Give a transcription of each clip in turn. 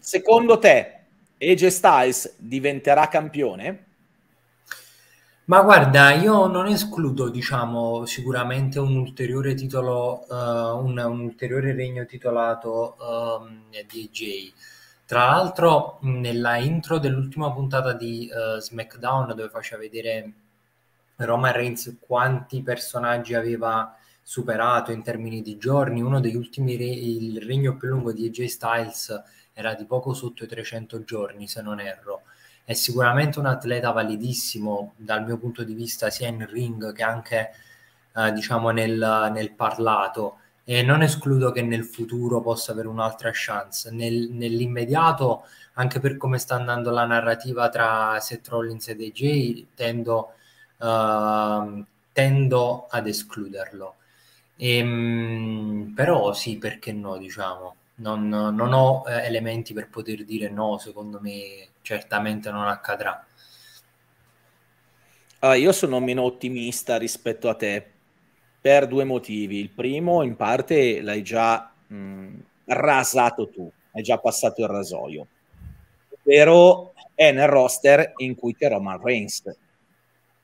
secondo te AJ Styles diventerà campione? Ma guarda, io non escludo, diciamo, sicuramente un ulteriore titolo, uh, un, un, ulteriore regno titolato um, di AJ. Tra l'altro, nella intro dell'ultima puntata di uh, SmackDown, dove faceva vedere Roman Reigns quanti personaggi aveva superato in termini di giorni, uno degli ultimi, re- il regno più lungo di AJ Styles era di poco sotto i 300 giorni, se non erro. È sicuramente un atleta validissimo dal mio punto di vista, sia in ring che anche eh, diciamo nel, nel, parlato. E non escludo che nel futuro possa avere un'altra chance. Nel, nell'immediato, anche per come sta andando la narrativa tra Seth Rollins e DJ, tendo, uh, tendo ad escluderlo. E, ehm, però sì, perché no, diciamo non, non ho eh, elementi per poter dire no, secondo me certamente non accadrà. Uh, io sono meno ottimista rispetto a te per due motivi. Il primo, in parte, l'hai già mh, rasato tu, hai già passato il rasoio, ovvero è nel roster in cui c'è Roman Reigns.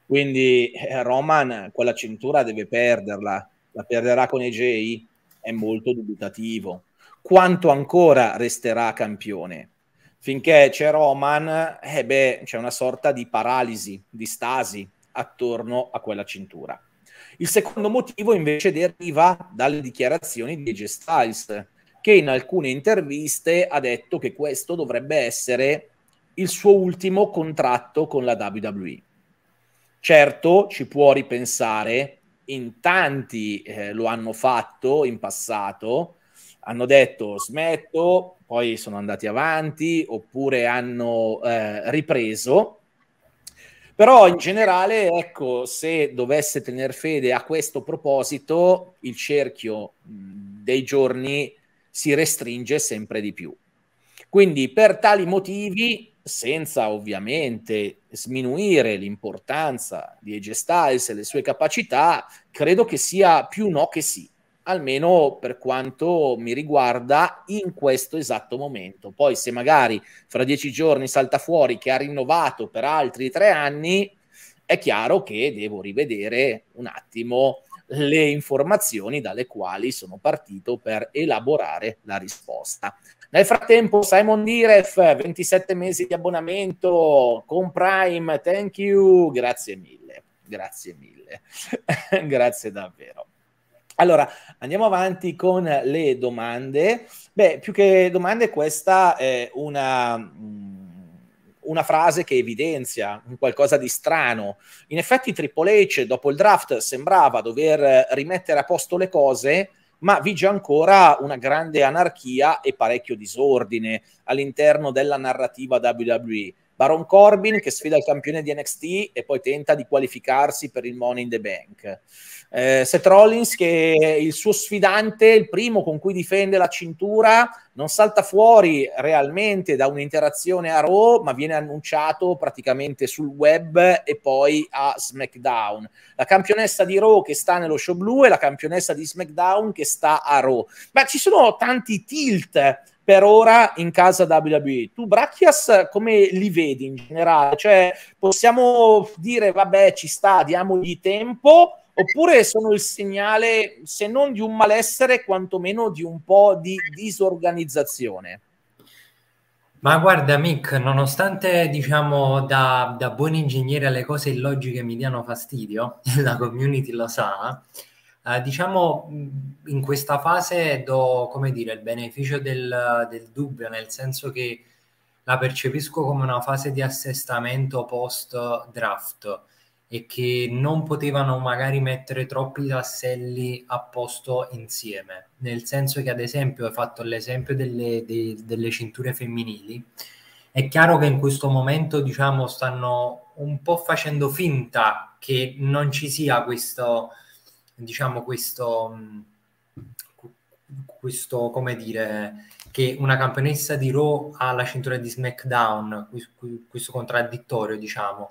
Quindi eh, Roman quella cintura deve perderla, la perderà con EJ, è molto dubitativo quanto ancora resterà campione. Finché c'è Roman, eh beh, c'è una sorta di paralisi, di stasi attorno a quella cintura. Il secondo motivo invece deriva dalle dichiarazioni di AJ Styles, che in alcune interviste ha detto che questo dovrebbe essere il suo ultimo contratto con la WWE. Certo, ci può ripensare, in tanti eh, lo hanno fatto in passato, hanno detto smetto, poi sono andati avanti oppure hanno eh, ripreso. Però in generale, ecco, se dovesse tenere fede a questo proposito, il cerchio dei giorni si restringe sempre di più. Quindi per tali motivi, senza ovviamente sminuire l'importanza di AJ Styles e le sue capacità, credo che sia più no che sì almeno per quanto mi riguarda in questo esatto momento. Poi se magari fra dieci giorni salta fuori che ha rinnovato per altri tre anni, è chiaro che devo rivedere un attimo le informazioni dalle quali sono partito per elaborare la risposta. Nel frattempo, Simon Diref, 27 mesi di abbonamento con Prime, thank you, grazie mille, grazie mille, grazie davvero. Allora, andiamo avanti con le domande. Beh, più che domande, questa è una, mm, una frase che evidenzia qualcosa di strano. In effetti Triple H dopo il draft sembrava dover rimettere a posto le cose, ma vige ancora una grande anarchia e parecchio disordine all'interno della narrativa WWE. Baron Corbin che sfida il campione di NXT e poi tenta di qualificarsi per il Money in the Bank. Eh, Seth Rollins che è il suo sfidante, il primo con cui difende la cintura, non salta fuori realmente da un'interazione a Raw, ma viene annunciato praticamente sul web e poi a SmackDown. La campionessa di Raw che sta nello show blu e la campionessa di SmackDown che sta a Raw. Ma ci sono tanti tilt per ora in casa WWE. Tu Bracchias come li vedi in generale? Cioè possiamo dire vabbè ci sta, diamogli tempo oppure sono il segnale se non di un malessere quantomeno di un po' di disorganizzazione? Ma guarda Mick, nonostante diciamo da, da buon ingegnere le cose illogiche mi diano fastidio, la community lo sa, eh, diciamo, in questa fase do, come dire, il beneficio del, del dubbio, nel senso che la percepisco come una fase di assestamento post draft e che non potevano magari mettere troppi tasselli a posto insieme, nel senso che ad esempio hai fatto l'esempio delle, de, delle cinture femminili, è chiaro che in questo momento diciamo stanno un po' facendo finta che non ci sia questo diciamo questo, questo come dire, che una campionessa di Raw ha la cintura di SmackDown, questo contraddittorio, diciamo.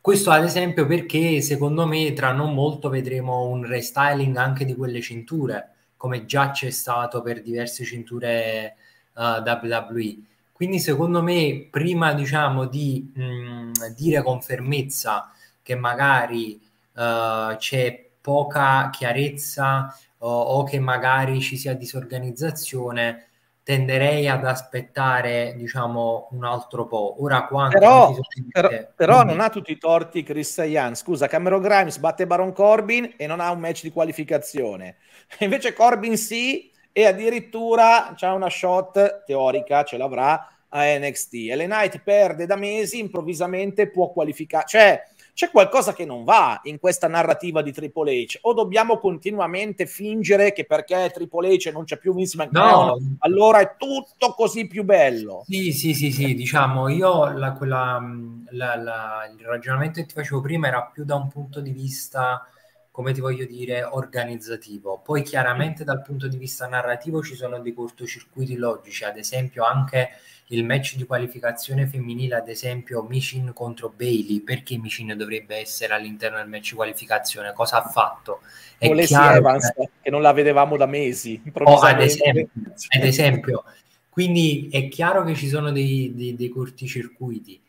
Questo ad esempio perché secondo me tra non molto vedremo un restyling anche di quelle cinture, come già c'è stato per diverse cinture uh, WWE. Quindi secondo me prima diciamo di mh, mm, dire con fermezza che magari uh, c'è poca chiarezza o, o che magari ci sia disorganizzazione, tenderei ad aspettare diciamo un altro po'. Ora quanto però, però, però non ha tutti i torti Chris Young. Scusa, Cameron Grimes batte Baron Corbin e non ha un match di qualificazione. Invece Corbin sì e addirittura c'ha una shot teorica, ce l'avrà a NXT. E le Knight perde da mesi, improvvisamente può qualificare. Cioè, c'è qualcosa che non va in questa narrativa di Triple H o dobbiamo continuamente fingere che perché Triple H non c'è più Vince McMahon no. allora è tutto così più bello sì sì sì sì diciamo io la, quella, la, la, il ragionamento che ti facevo prima era più da un punto di vista come ti voglio dire, organizzativo. Poi chiaramente dal punto di vista narrativo ci sono dei cortocircuiti logici, ad esempio anche il match di qualificazione femminile, ad esempio Michin contro Bailey, perché Michin dovrebbe essere all'interno del match di qualificazione? Cosa ha fatto? È chiaro Evans, che... che... non la vedevamo da mesi. Oh, ad, esempio, ad esempio, quindi è chiaro che ci sono dei, dei, dei corticircuiti.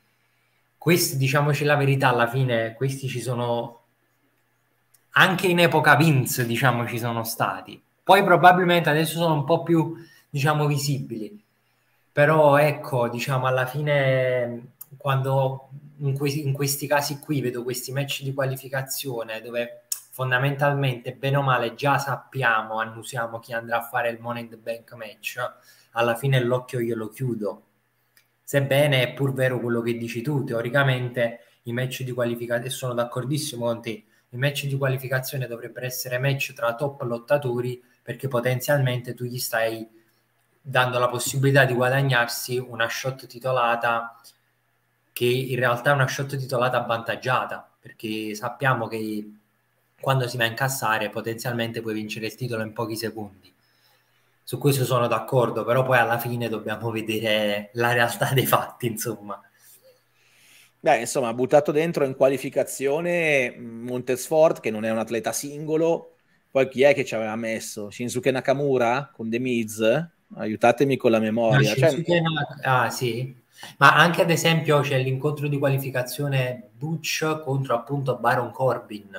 Questi, diciamoci la verità, alla fine questi ci sono anche in epoca Vince, diciamo, ci sono stati. Poi probabilmente adesso sono un po' più, diciamo, visibili. Però ecco, diciamo, alla fine quando in, que- in questi casi qui vedo questi match di qualificazione dove fondamentalmente bene o male già sappiamo, annusiamo chi andrà a fare il Money in the Bank match, alla fine l'occhio glielo chiudo. Sebbene è pur vero quello che dici tu, teoricamente i match di qualificazione, sono d'accordissimo con te, i match di qualificazione dovrebbero essere match tra top lottatori perché potenzialmente tu gli stai dando la possibilità di guadagnarsi una shot titolata che in realtà è una shot titolata avvantaggiata perché sappiamo che quando si va a incassare potenzialmente puoi vincere il titolo in pochi secondi. Su questo sono d'accordo però poi alla fine dobbiamo vedere la realtà dei fatti insomma Beh, insomma, ha buttato dentro in qualificazione Montesfort, che non è un atleta singolo. Poi chi è che ci aveva messo? Shinsuke Nakamura con The Miz? Aiutatemi con la memoria. No, cioè... Ah, sì. Ma anche ad esempio c'è l'incontro di qualificazione Butch contro appunto Baron Corbin.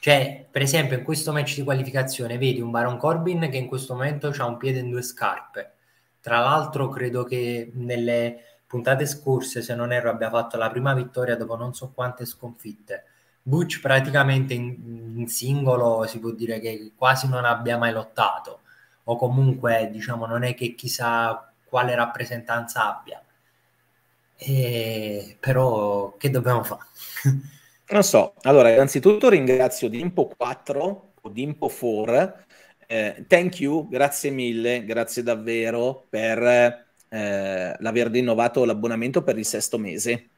Cioè, per esempio, in questo match di qualificazione vedi un Baron Corbin che in questo momento ha un piede in due scarpe. Tra l'altro, credo che nelle puntate scorse, se non erro, abbia fatto la prima vittoria dopo non so quante sconfitte. Butch praticamente in, in singolo si può dire che quasi non abbia mai lottato o comunque diciamo non è che chissà quale rappresentanza abbia. E, però che dobbiamo fare? non so, allora innanzitutto ringrazio Dimpo 4 o Dimpo 4, eh, thank you, grazie mille, grazie davvero per eh, l'aver rinnovato l'abbonamento per il sesto mese.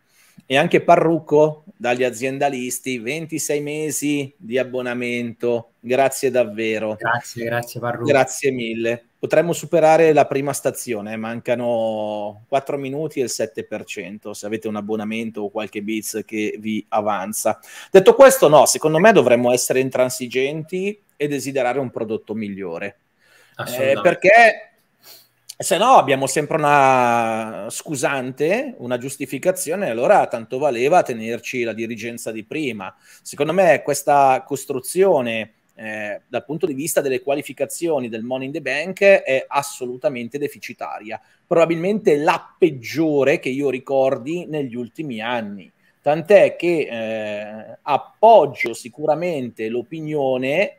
E anche Parrucco dagli aziendalisti, 26 mesi di abbonamento, grazie davvero. Grazie, grazie Parrucco. Grazie mille. Potremmo superare la prima stazione, mancano 4 minuti e il 7%, se avete un abbonamento o qualche bits che vi avanza. Detto questo, no, secondo me dovremmo essere intransigenti e desiderare un prodotto migliore. Eh, perché se no abbiamo sempre una scusante, una giustificazione, allora tanto valeva tenerci la dirigenza di prima. Secondo me questa costruzione eh, dal punto di vista delle qualificazioni del Money in the Bank è assolutamente deficitaria, probabilmente la peggiore che io ricordi negli ultimi anni. Tant'è che eh, appoggio sicuramente l'opinione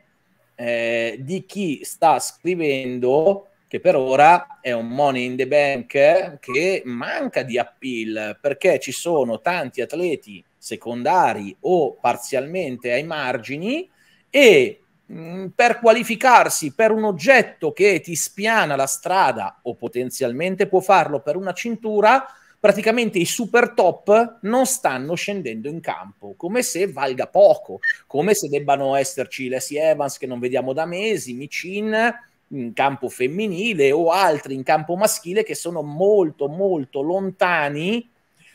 eh, di chi sta scrivendo che per ora è un money in the bank che manca di appeal perché ci sono tanti atleti secondari o parzialmente ai margini e mh, per qualificarsi per un oggetto che ti spiana la strada o potenzialmente può farlo per una cintura, praticamente i super top non stanno scendendo in campo, come se valga poco, come se debbano esserci Leslie Evans che non vediamo da mesi, Michin in campo femminile o altri in campo maschile che sono molto molto lontani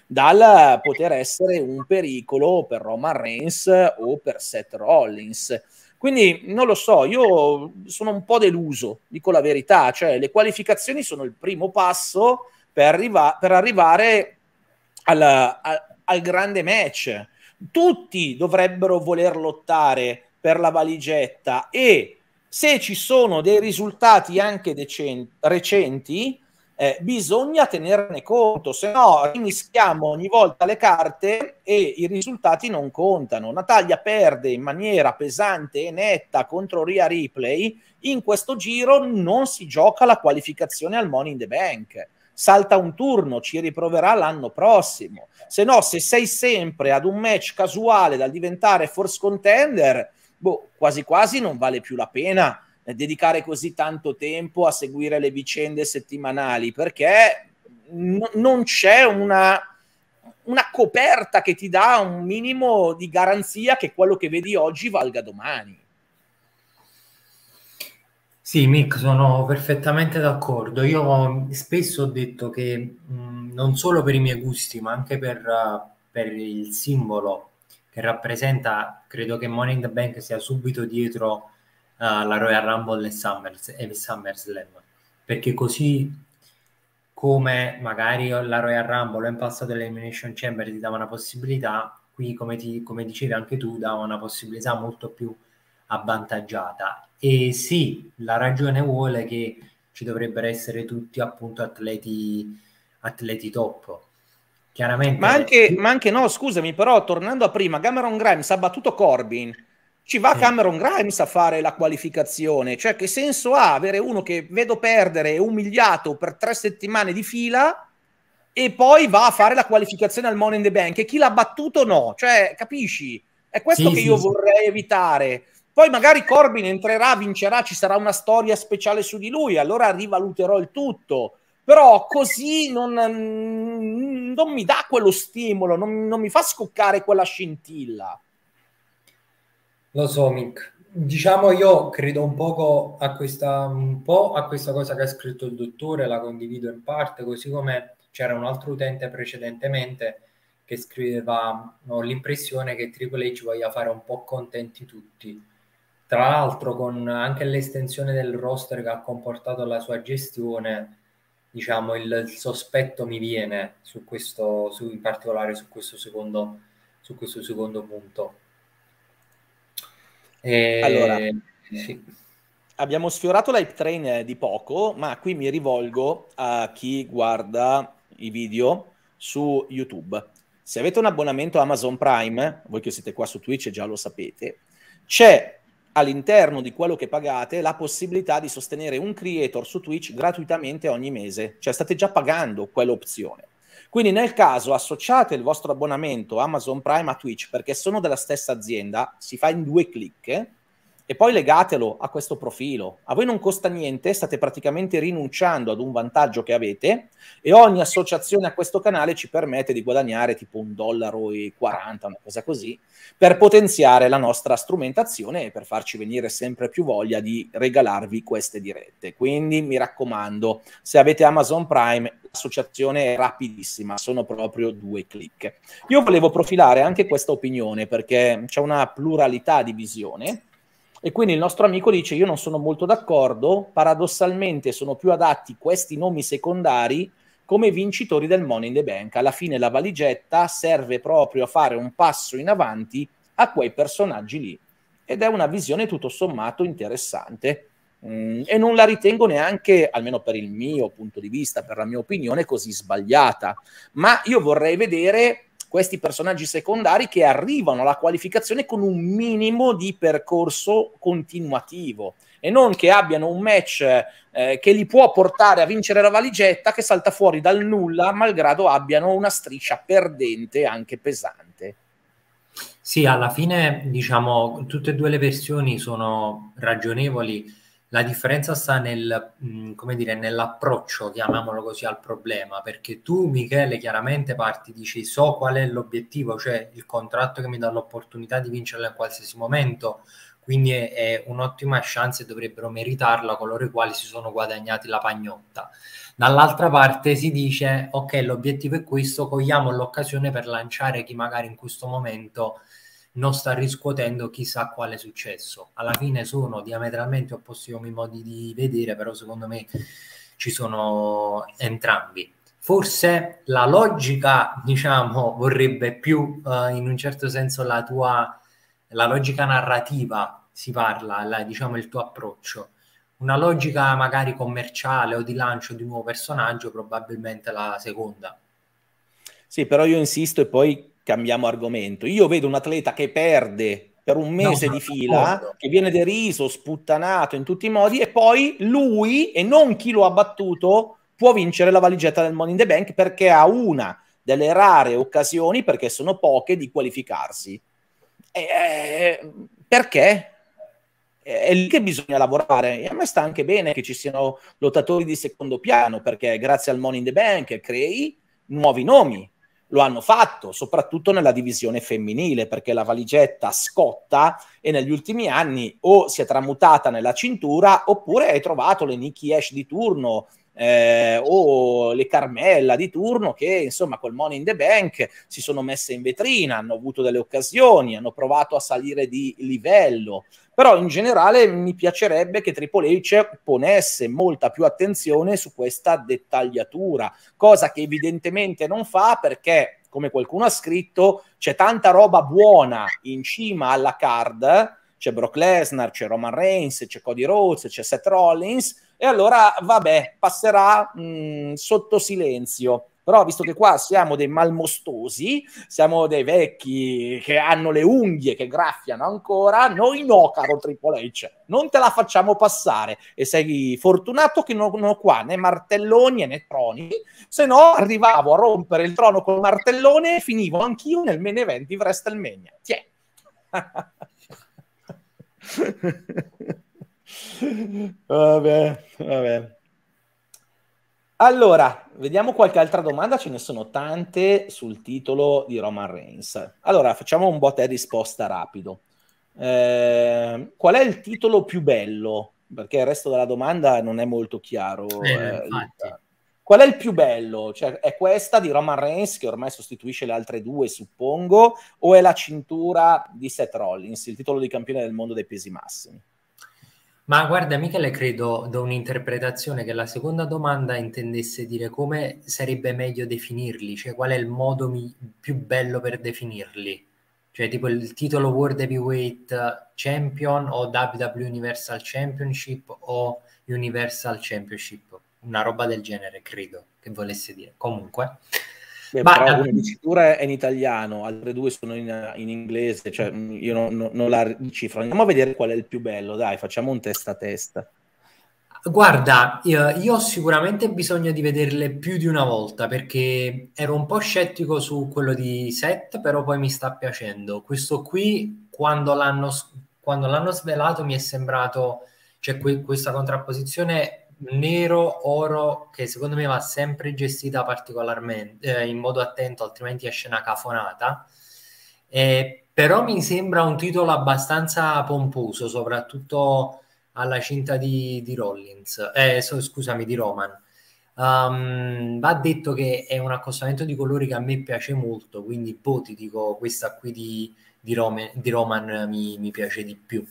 dal poter essere un pericolo per Roman Reigns o per Seth Rollins. Quindi non lo so, io sono un po' deluso, dico la verità, cioè le qualificazioni sono il primo passo per, arriva- per arrivare al, al, al grande match. Tutti dovrebbero voler lottare per la valigetta e se ci sono dei risultati anche decenti, recenti, eh, bisogna tenerne conto, se no mischiamo ogni volta le carte e i risultati non contano. Natalia perde in maniera pesante e netta contro Ria Ripley, in questo giro non si gioca la qualificazione al Money in the Bank. Salta un turno, ci riproverà l'anno prossimo. Se no, se sei sempre ad un match casuale da diventare force contender, boh, quasi quasi non vale più la pena dedicare così tanto tempo a seguire le vicende settimanali perché n- non c'è una, una coperta che ti dà un minimo di garanzia che quello che vedi oggi valga domani. Sì, Mick, sono perfettamente d'accordo. Io spesso ho detto che mh, non solo per i miei gusti, ma anche per, uh, per, il simbolo che rappresenta, credo che Money in the Bank sia subito dietro uh, la Royal Rumble e, Summers, e SummerSlam, perché così come magari la Royal Rumble in passato l'Elimination Chamber ti dava una possibilità, qui come, ti, come dicevi anche tu, dava una possibilità molto più avvantaggiata. E sì, la ragione vuole che ci dovrebbero essere tutti appunto atleti, atleti top. Chiaramente, ma anche, ma anche no, scusami, però tornando a prima, Cameron Grimes ha battuto Corbin ci va Cameron Grimes a fare la qualificazione. Cioè, che senso ha avere uno che vedo perdere e umiliato per tre settimane di fila e poi va a fare la qualificazione al Money in the Bank? E chi l'ha battuto no? Cioè, capisci? È questo sì, che io sì, vorrei sì. evitare. Poi magari Corbin entrerà, vincerà, ci sarà una storia speciale su di lui, allora rivaluterò il tutto. Però così non, non mi dà quello stimolo, non, non mi fa scoccare quella scintilla. Lo so, Mick. Diciamo io credo un poco a questa, un po' a questa cosa che ha scritto il dottore, la condivido in parte, così come c'era un altro utente precedentemente che scriveva ho l'impressione che Triple H voglia fare un po' contenti tutti. Tra l'altro con anche l'estensione del roster che ha comportato la sua gestione, diciamo il, il sospetto mi viene su questo, su, in particolare su questo secondo, su questo secondo punto. E... Allora, sì. abbiamo sfiorato l'hype train di poco, ma qui mi rivolgo a chi guarda i video su YouTube. Se avete un abbonamento Amazon Prime, voi che siete qua su Twitch già lo sapete, c'è all'interno di quello che pagate la possibilità di sostenere un creator su Twitch gratuitamente ogni mese, cioè state già pagando quell'opzione. Quindi nel caso associate il vostro abbonamento Amazon Prime a Twitch perché sono della stessa azienda, si fa in due clic e poi legatelo a questo profilo. A voi non costa niente, state praticamente rinunciando ad un vantaggio che avete e ogni associazione a questo canale ci permette di guadagnare tipo un dollaro e 40, una cosa così, per potenziare la nostra strumentazione e per farci venire sempre più voglia di regalarvi queste dirette. Quindi mi raccomando, se avete Amazon Prime, l'associazione è rapidissima, sono proprio due clic. Io volevo profilare anche questa opinione perché c'è una pluralità di visione e quindi il nostro amico dice: Io non sono molto d'accordo. Paradossalmente sono più adatti questi nomi secondari come vincitori del Money in the Bank. Alla fine la valigetta serve proprio a fare un passo in avanti a quei personaggi lì. Ed è una visione tutto sommato interessante. Mm, e non la ritengo neanche, almeno per il mio punto di vista, per la mia opinione, così sbagliata. Ma io vorrei vedere questi personaggi secondari che arrivano alla qualificazione con un minimo di percorso continuativo e non che abbiano un match eh, che li può portare a vincere la valigetta che salta fuori dal nulla, malgrado abbiano una striscia perdente anche pesante. Sì, alla fine diciamo tutte e due le versioni sono ragionevoli la differenza sta nel, mm, come dire, nell'approccio, chiamiamolo così, al problema, perché tu, Michele, chiaramente parti, dici, so qual è l'obiettivo, cioè il contratto che mi dà l'opportunità di vincerla in qualsiasi momento, quindi è, è un'ottima chance e dovrebbero meritarla coloro i quali si sono guadagnati la pagnotta. Dall'altra parte si dice, ok, l'obiettivo è questo, cogliamo l'occasione per lanciare chi magari in questo momento non sta riscuotendo chissà quale successo. Alla fine sono diametralmente opposti come modi di vedere, però secondo me ci sono entrambi. Forse la logica, diciamo, vorrebbe più uh, in un certo senso la tua la logica narrativa si parla, la, diciamo il tuo approccio. Una logica magari commerciale o di lancio di un nuovo personaggio, probabilmente la seconda. Sì, però io insisto e poi cambiamo argomento. Io vedo un atleta che perde per un mese no, di fila, d'accordo. che viene deriso, sputtanato in tutti i modi, e poi lui, e non chi lo ha battuto, può vincere la valigetta del Money in the Bank perché ha una delle rare occasioni, perché sono poche, di qualificarsi. Eh, perché? È lì che bisogna lavorare e a me sta anche bene che ci siano lottatori di secondo piano perché grazie al Money in the Bank crei nuovi nomi. Lo hanno fatto, soprattutto nella divisione femminile, perché la valigetta scotta e negli ultimi anni o si è tramutata nella cintura oppure hai trovato le Nikki Ash di turno, eh, o le Carmella di turno che insomma col Money in the Bank si sono messe in vetrina, hanno avuto delle occasioni, hanno provato a salire di livello. Però in generale mi piacerebbe che Triple H ponesse molta più attenzione su questa dettagliatura, cosa che evidentemente non fa perché, come qualcuno ha scritto, c'è tanta roba buona in cima alla card, c'è Brock Lesnar, c'è Roman Reigns, c'è Cody Rhodes, c'è Seth Rollins, e allora vabbè, passerà mh, sotto silenzio. Però visto che qua siamo dei malmostosi, siamo dei vecchi che hanno le unghie che graffiano ancora, noi no, caro Triple H, non te la facciamo passare. E sei fortunato che non ho qua né martelloni né troni, se no arrivavo a rompere il trono col martellone e finivo anch'io nel main event di WrestleMania. Tiè. vabbè, vabbè. Allora, vediamo qualche altra domanda, ce ne sono tante sul titolo di Roman Reigns. Allora, facciamo un botta e risposta rapido. Eh, qual è il titolo più bello? Perché il resto della domanda non è molto chiaro. Eh, eh, qual è il più bello? Cioè, è questa di Roman Reigns, che ormai sostituisce le altre due, suppongo, o è la cintura di Seth Rollins, il titolo di campione del mondo dei pesi massimi? Ma guarda, Michele, credo da un'interpretazione che la seconda domanda intendesse dire come sarebbe meglio definirli, cioè qual è il modo mi- più bello per definirli. Cioè tipo il titolo World Heavyweight Champion o WWE Universal Championship o Universal Championship, una roba del genere, credo che volesse dire. Comunque, Beh, Ma, però una dicitura è in italiano, altre due sono in, in inglese, cioè io non, non, non la cifro. Andiamo a vedere qual è il più bello, dai, facciamo un testa a testa. Guarda, io, io, ho sicuramente bisogno di vederle più di una volta perché ero un po' scettico su quello di Set, però poi mi sta piacendo. Questo qui, quando l'hanno, quando l'hanno svelato, mi è sembrato, cioè que- questa contrapposizione nero oro che secondo me va sempre gestita particolarmente eh, in modo attento altrimenti esce una cafonata. Eh, però mi sembra un titolo abbastanza pomposo soprattutto alla cinta di, di Rollins. Eh, so, scusami di Roman. Um, va detto che è un accostamento di colori che a me piace molto quindi boh ti dico questa qui di, di, Rome, di Roman mi, mi piace di più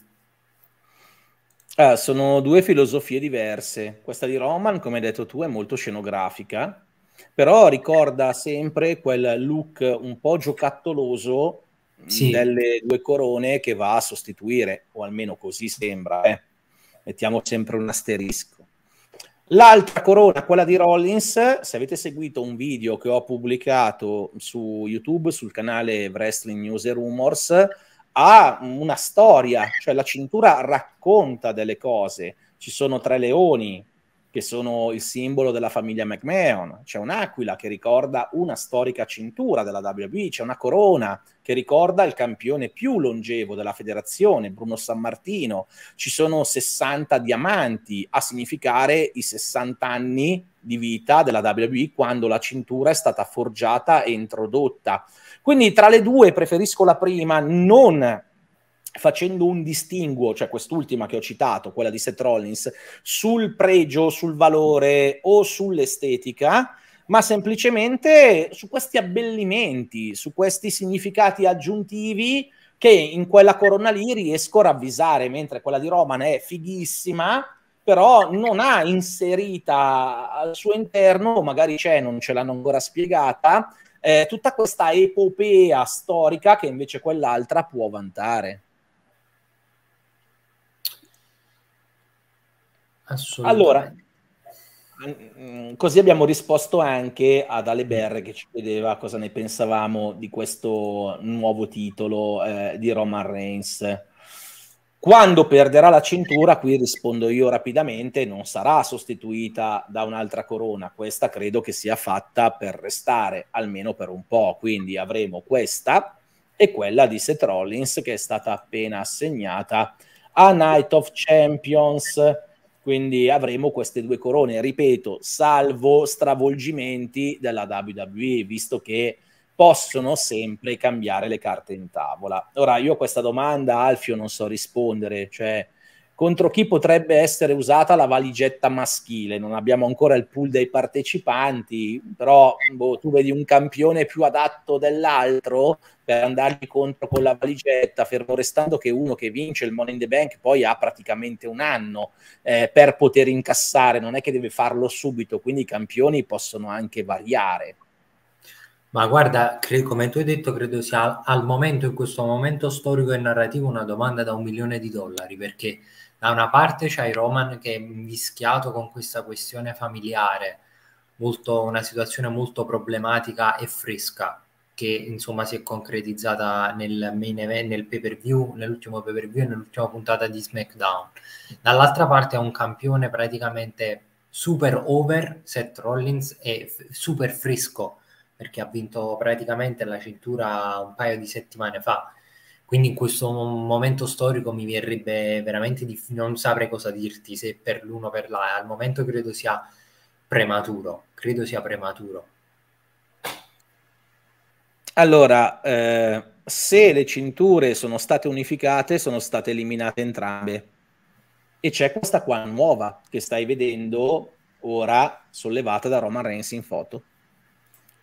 Ah, sono due filosofie diverse. Questa di Roman, come hai detto tu, è molto scenografica, però ricorda sempre quel look un po' giocattoloso sì. delle due corone che va a sostituire, o almeno così sembra. Eh. Mettiamo sempre un asterisco. L'altra corona, quella di Rollins, se avete seguito un video che ho pubblicato su YouTube, sul canale Wrestling News e Rumors, ha una storia, cioè la cintura racconta delle cose. Ci sono tre leoni che sono il simbolo della famiglia McMahon, c'è un'aquila che ricorda una storica cintura della WWE, c'è una corona che ricorda il campione più longevo della federazione, Bruno San Martino, ci sono 60 diamanti a significare i 60 anni di vita della WWE quando la cintura è stata forgiata e introdotta. Quindi tra le due preferisco la prima, non facendo un distinguo, cioè quest'ultima che ho citato, quella di Seth Rollins, sul pregio, sul valore o sull'estetica, ma semplicemente su questi abbellimenti, su questi significati aggiuntivi che in quella corona lì riesco a ravvisare, mentre quella di Roman è fighissima, però non ha inserita al suo interno, magari c'è, non ce l'hanno ancora spiegata, eh, tutta questa epopea storica che invece quell'altra può vantare. Allora, mm, così abbiamo risposto anche ad Ale Berre che ci chiedeva cosa ne pensavamo di questo nuovo titolo eh, di Roman Reigns. Quando perderà la cintura, qui rispondo io rapidamente, non sarà sostituita da un'altra corona. Questa credo che sia fatta per restare, almeno per un po'. Quindi avremo questa e quella di Seth Rollins che è stata appena assegnata a Night of Champions quindi avremo queste due corone, ripeto, salvo stravolgimenti della WWE, visto che possono sempre cambiare le carte in tavola. Ora, io a questa domanda, Alfio, non so rispondere, cioè contro chi potrebbe essere usata la valigetta maschile. Non abbiamo ancora il pool dei partecipanti, però boh, tu vedi un campione più adatto dell'altro per andargli contro con la valigetta, fermo restando che uno che vince il Money in the Bank poi ha praticamente un anno eh, per poter incassare, non è che deve farlo subito, quindi i campioni possono anche variare. Ma guarda, cre- come tu hai detto, credo sia al momento, in questo momento storico e narrativo, una domanda da un milione di dollari, perché da una parte c'hai Roman che è mischiato con questa questione familiare, molto, una situazione molto problematica e fresca, che insomma si è concretizzata nel main event, nel pay per view, nell'ultimo pay per view e nell'ultima puntata di SmackDown. Dall'altra parte è un campione praticamente super over, Seth Rollins, e f- super fresco, perché ha vinto praticamente la cintura un paio di settimane fa quindi in questo momento storico mi verrebbe veramente difficile, non saprei cosa dirti se per l'uno o per l'altro. Al momento credo sia prematuro, credo sia prematuro. Allora, eh, se le cinture sono state unificate, sono state eliminate entrambe. E c'è questa qua nuova che stai vedendo ora sollevata da Roman Reigns in foto,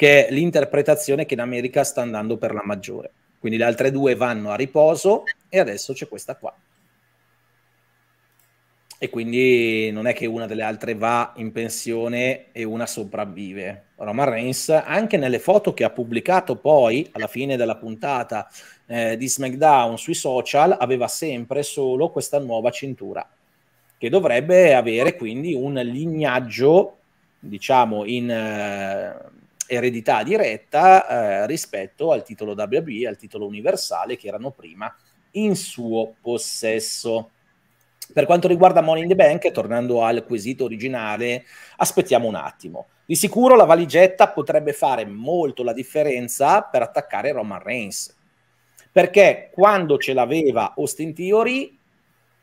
che è l'interpretazione che in America sta andando per la maggiore. Quindi le altre due vanno a riposo e adesso c'è questa qua. E quindi non è che una delle altre va in pensione e una sopravvive. Roman Reigns, anche nelle foto che ha pubblicato poi alla fine della puntata eh, di SmackDown sui social, aveva sempre solo questa nuova cintura, che dovrebbe avere quindi un lignaggio, diciamo, in, eh, eredità diretta eh, rispetto al titolo WWE, al titolo universale che erano prima in suo possesso. Per quanto riguarda Money in the Bank, tornando al quesito originale, aspettiamo un attimo. Di sicuro la valigetta potrebbe fare molto la differenza per attaccare Roman Reigns, perché quando ce l'aveva Austin Theory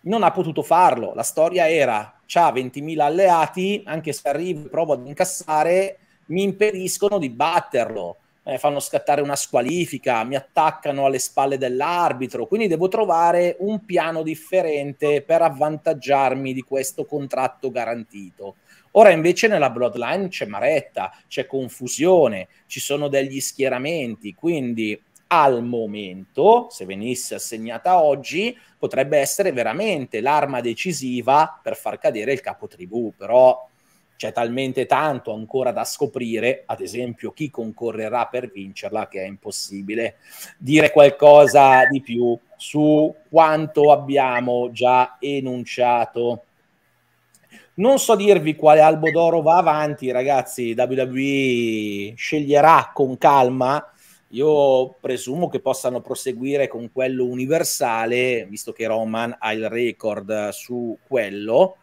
non ha potuto farlo. La storia era, ha 20.000 alleati, anche se arriva e prova ad incassare, mi impediscono di batterlo, eh, fanno scattare una squalifica, mi attaccano alle spalle dell'arbitro, quindi devo trovare un piano differente per avvantaggiarmi di questo contratto garantito. Ora invece nella Bloodline c'è maretta, c'è confusione, ci sono degli schieramenti, quindi al momento, se venisse assegnata oggi, potrebbe essere veramente l'arma decisiva per far cadere il capo tribù, però c'è talmente tanto ancora da scoprire, ad esempio chi concorrerà per vincerla, che è impossibile dire qualcosa di più su quanto abbiamo già enunciato. Non so dirvi quale albo d'oro va avanti, ragazzi. WWE sceglierà con calma. Io presumo che possano proseguire con quello universale, visto che Roman ha il record su quello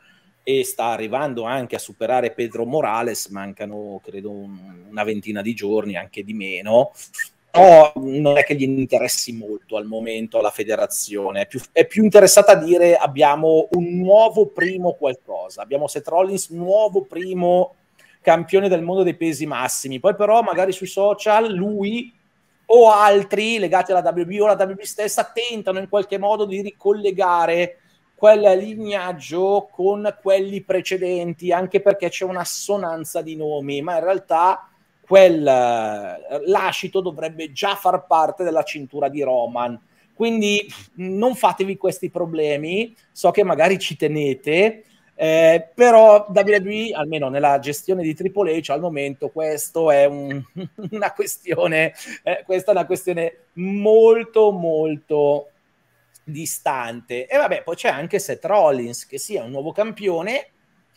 e sta arrivando anche a superare Pedro Morales, mancano credo un, una ventina di giorni, anche di meno, però non è che gli interessi molto al momento alla federazione, è più, è più interessata a dire abbiamo un nuovo primo qualcosa, abbiamo Seth Rollins nuovo primo campione del mondo dei pesi massimi, poi però magari sui social lui o altri legati alla WB o la WB stessa tentano in qualche modo di ricollegare quel lignaggio con quelli precedenti, anche perché c'è un'assonanza di nomi, ma in realtà quel eh, lascito dovrebbe già far parte della cintura di Roman. Quindi non fatevi questi problemi, so che magari ci tenete, eh, però WWE, almeno nella gestione di Triple H al momento, questo è un, una questione, eh, questa è una questione molto molto distante. E vabbè, poi c'è anche Seth Rollins che sia un nuovo campione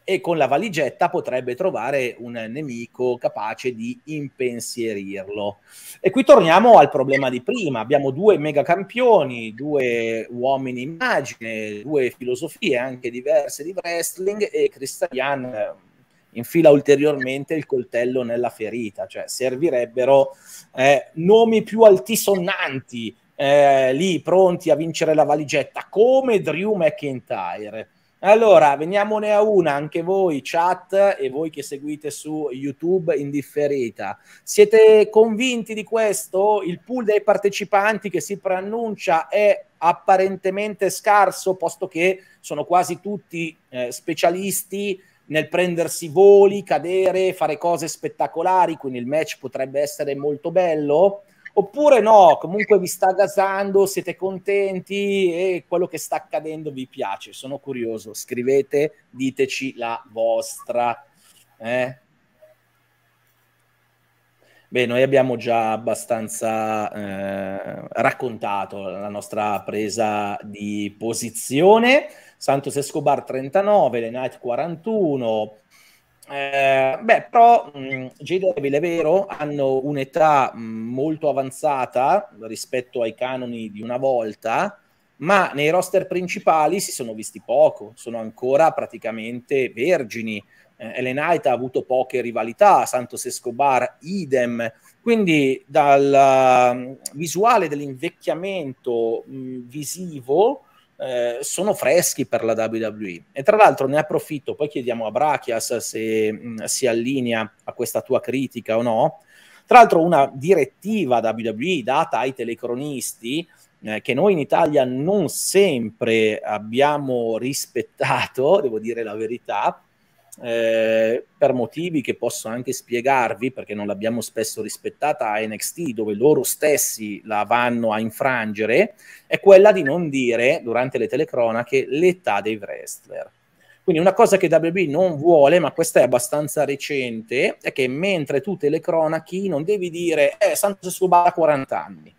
e con la valigetta potrebbe trovare un nemico capace di impensierirlo. E qui torniamo al problema di prima, abbiamo due mega campioni, due uomini immagine, due filosofie anche diverse di wrestling e Christian eh, infila ulteriormente il coltello nella ferita, cioè servirebbero eh, nomi più altisonnanti eh, lì pronti a vincere la valigetta come Drew McIntyre allora, veniamone a una, anche voi chat e voi che seguite su YouTube indifferita. Siete convinti di questo? Il pool dei partecipanti che si preannuncia è apparentemente scarso, posto che sono quasi tutti eh, specialisti nel prendersi voli, cadere, fare cose spettacolari, quindi il match potrebbe essere molto bello. Oppure no, comunque vi sta gasando, siete contenti e quello che sta accadendo vi piace. Sono curioso, scrivete, diteci la vostra. Eh? Beh, noi abbiamo già abbastanza eh, raccontato la nostra presa di posizione. Santos Escobar 39, Le Night 41, eh, beh, però J-Devil è vero, hanno un'età mh, molto avanzata rispetto ai canoni di una volta, ma nei roster principali si sono visti poco, sono ancora praticamente vergini. Eh, Ellen Knight ha avuto poche rivalità, Santos Escobar idem, quindi dal uh, visuale dell'invecchiamento mh, visivo eh, sono freschi per la WWE. E tra l'altro ne approfitto, poi chiediamo a Brachias se mh, si allinea a questa tua critica o no. Tra l'altro una direttiva WWE data ai telecronisti eh, che noi in Italia non sempre abbiamo rispettato, devo dire la verità, eh, per motivi che posso anche spiegarvi, perché non l'abbiamo spesso rispettata a NXT, dove loro stessi la vanno a infrangere, è quella di non dire durante le telecronache l'età dei wrestler. Quindi una cosa che WB non vuole, ma questa è abbastanza recente, è che mentre tu telecronachi non devi dire eh, Santos Escobar ha 40 anni.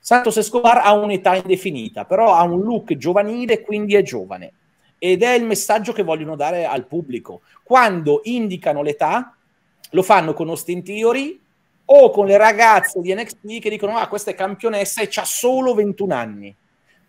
Santos Escobar ha un'età indefinita, però ha un look giovanile, quindi è giovane ed è il messaggio che vogliono dare al pubblico. Quando indicano l'età, lo fanno con Austin Theory o con le ragazze di NXT che dicono ah questa è campionessa e ha solo 21 anni.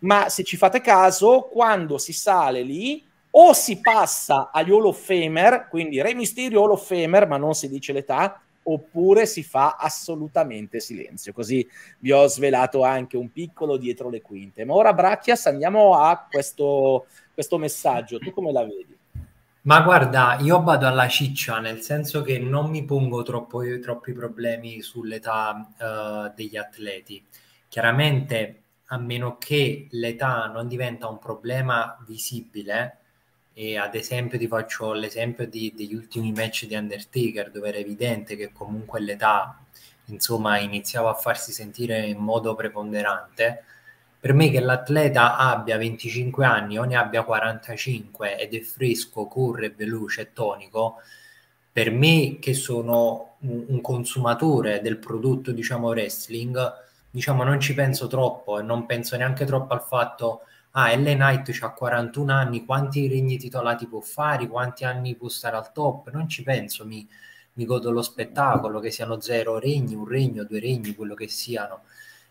Ma se ci fate caso, quando si sale lì o si passa agli Hall of Famer, quindi Re Mysterio Hall of Famer, ma non si dice l'età, oppure si fa assolutamente silenzio. Così vi ho svelato anche un piccolo dietro le quinte. Ma ora, Bracchias, andiamo a questo questo messaggio, tu come la vedi? Ma guarda, io vado alla ciccia, nel senso che non mi pongo troppo, troppi problemi sull'età uh, degli atleti. Chiaramente, a meno che l'età non diventa un problema visibile, e ad esempio ti faccio l'esempio di, degli ultimi match di Undertaker, dove era evidente che comunque l'età, insomma, iniziava a farsi sentire in modo preponderante, per me che l'atleta abbia 25 anni o ne abbia 45 ed è fresco, corre, veloce e tonico, per me che sono un, un consumatore del prodotto, diciamo, wrestling, diciamo, non ci penso troppo e non penso neanche troppo al fatto ah, Ellen Knight ha 41 anni, quanti regni titolati può fare, quanti anni può stare al top, non ci penso, mi, mi godo lo spettacolo, che siano zero regni, un regno, due regni, quello che siano.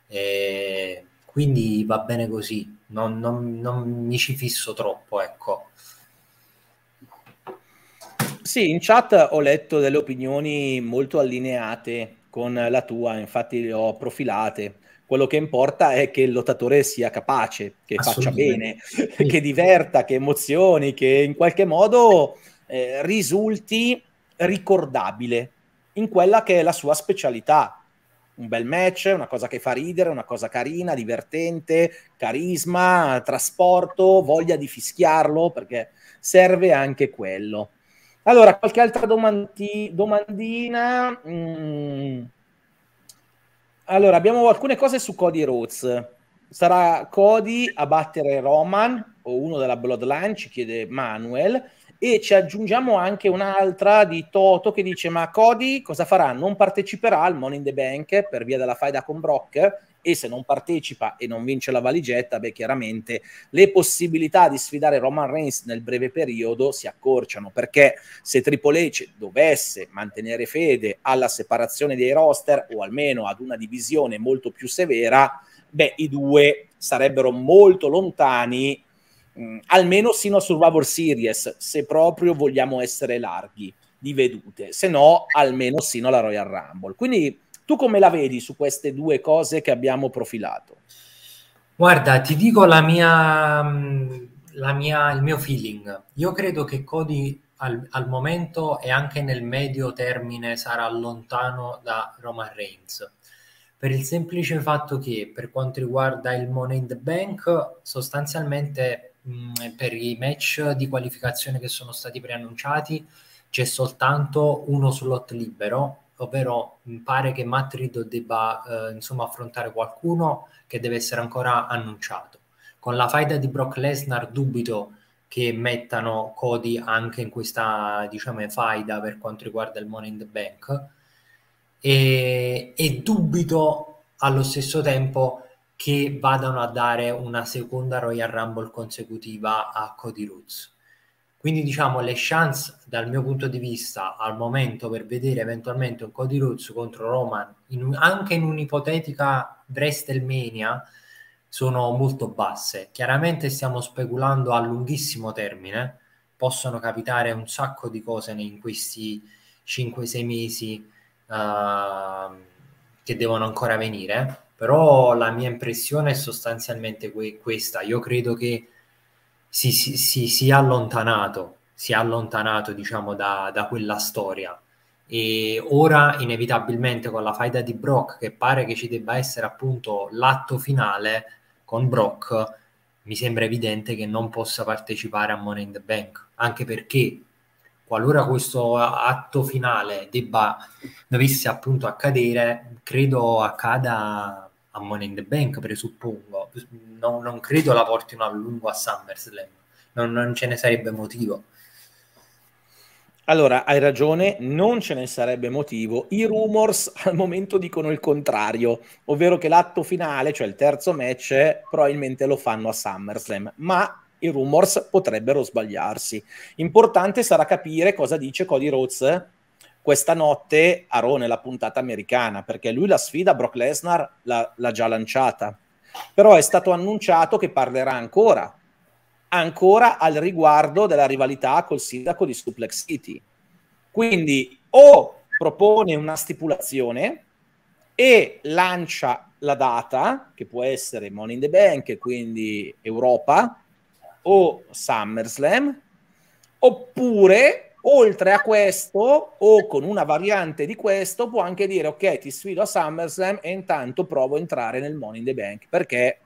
E quindi va bene così, non, non, non mi ci fisso troppo, ecco. Sì, in chat ho letto delle opinioni molto allineate con la tua, infatti le ho profilate. Quello che importa è che il lottatore sia capace, che faccia bene, che diverta, che emozioni, che in qualche modo eh, risulti ricordabile in quella che è la sua specialità un bel match, una cosa che fa ridere, una cosa carina, divertente, carisma, trasporto, voglia di fischiarlo, perché serve anche quello. Allora, qualche altra domandi- domandina? Mm. Allora, abbiamo alcune cose su Cody Rhodes. sarà Cody a battere Roman o uno della Bloodline, ci chiede Manuel, e ci aggiungiamo anche un'altra di Toto che dice ma Cody cosa farà? Non parteciperà al Money in the Bank per via della faida con Brock e se non partecipa e non vince la valigetta, beh chiaramente le possibilità di sfidare Roman Reigns nel breve periodo si accorciano perché se Triple H dovesse mantenere fede alla separazione dei roster o almeno ad una divisione molto più severa, beh i due sarebbero molto lontani mh, mm, almeno sino a Survivor Series se proprio vogliamo essere larghi di vedute, se no almeno sino alla Royal Rumble. Quindi tu come la vedi su queste due cose che abbiamo profilato? Guarda, ti dico la mia, mm, la mia, il mio feeling. Io credo che Cody al, al, momento e anche nel medio termine sarà lontano da Roman Reigns. Per il semplice fatto che per quanto riguarda il Money in the Bank, sostanzialmente per i match di qualificazione che sono stati preannunciati c'è soltanto uno slot libero ovvero pare che Matt Riddle debba eh, insomma affrontare qualcuno che deve essere ancora annunciato. Con la faida di Brock Lesnar dubito che mettano Cody anche in questa diciamo faida per quanto riguarda il Money in the Bank e, e dubito allo stesso tempo che vadano a dare una seconda Royal Rumble consecutiva a Cody Rhodes. Quindi diciamo le chance dal mio punto di vista al momento per vedere eventualmente un Cody Rhodes contro Roman in, anche in un'ipotetica WrestleMania sono molto basse. Chiaramente stiamo speculando a lunghissimo termine, possono capitare un sacco di cose in questi 5-6 mesi uh, che devono ancora venire, però la mia impressione è sostanzialmente que- questa. Io credo che si, si, si, si è allontanato, si è allontanato diciamo da, da quella storia e ora inevitabilmente con la faida di Brock che pare che ci debba essere appunto l'atto finale con Brock mi sembra evidente che non possa partecipare a Money in the Bank anche perché qualora questo atto finale debba dovesse appunto accadere credo accada a Money in the Bank, presuppongo. Non, non credo la portino a lungo a SummerSlam, non, non ce ne sarebbe motivo. Allora, hai ragione, non ce ne sarebbe motivo. I rumors al momento dicono il contrario, ovvero che l'atto finale, cioè il terzo match, probabilmente lo fanno a SummerSlam, ma i rumors potrebbero sbagliarsi. Importante sarà capire cosa dice Cody Rhodes questa notte a Raw nella puntata americana, perché lui la sfida Brock Lesnar l'ha, l'ha già lanciata, però è stato annunciato che parlerà ancora, ancora al riguardo della rivalità col sindaco di Suplex City. Quindi o propone una stipulazione e lancia la data, che può essere Money in the Bank, quindi Europa, o SummerSlam, oppure Oltre a questo, o con una variante di questo, può anche dire: Ok, ti sfido a SummerSlam e intanto provo a entrare nel Money in the Bank perché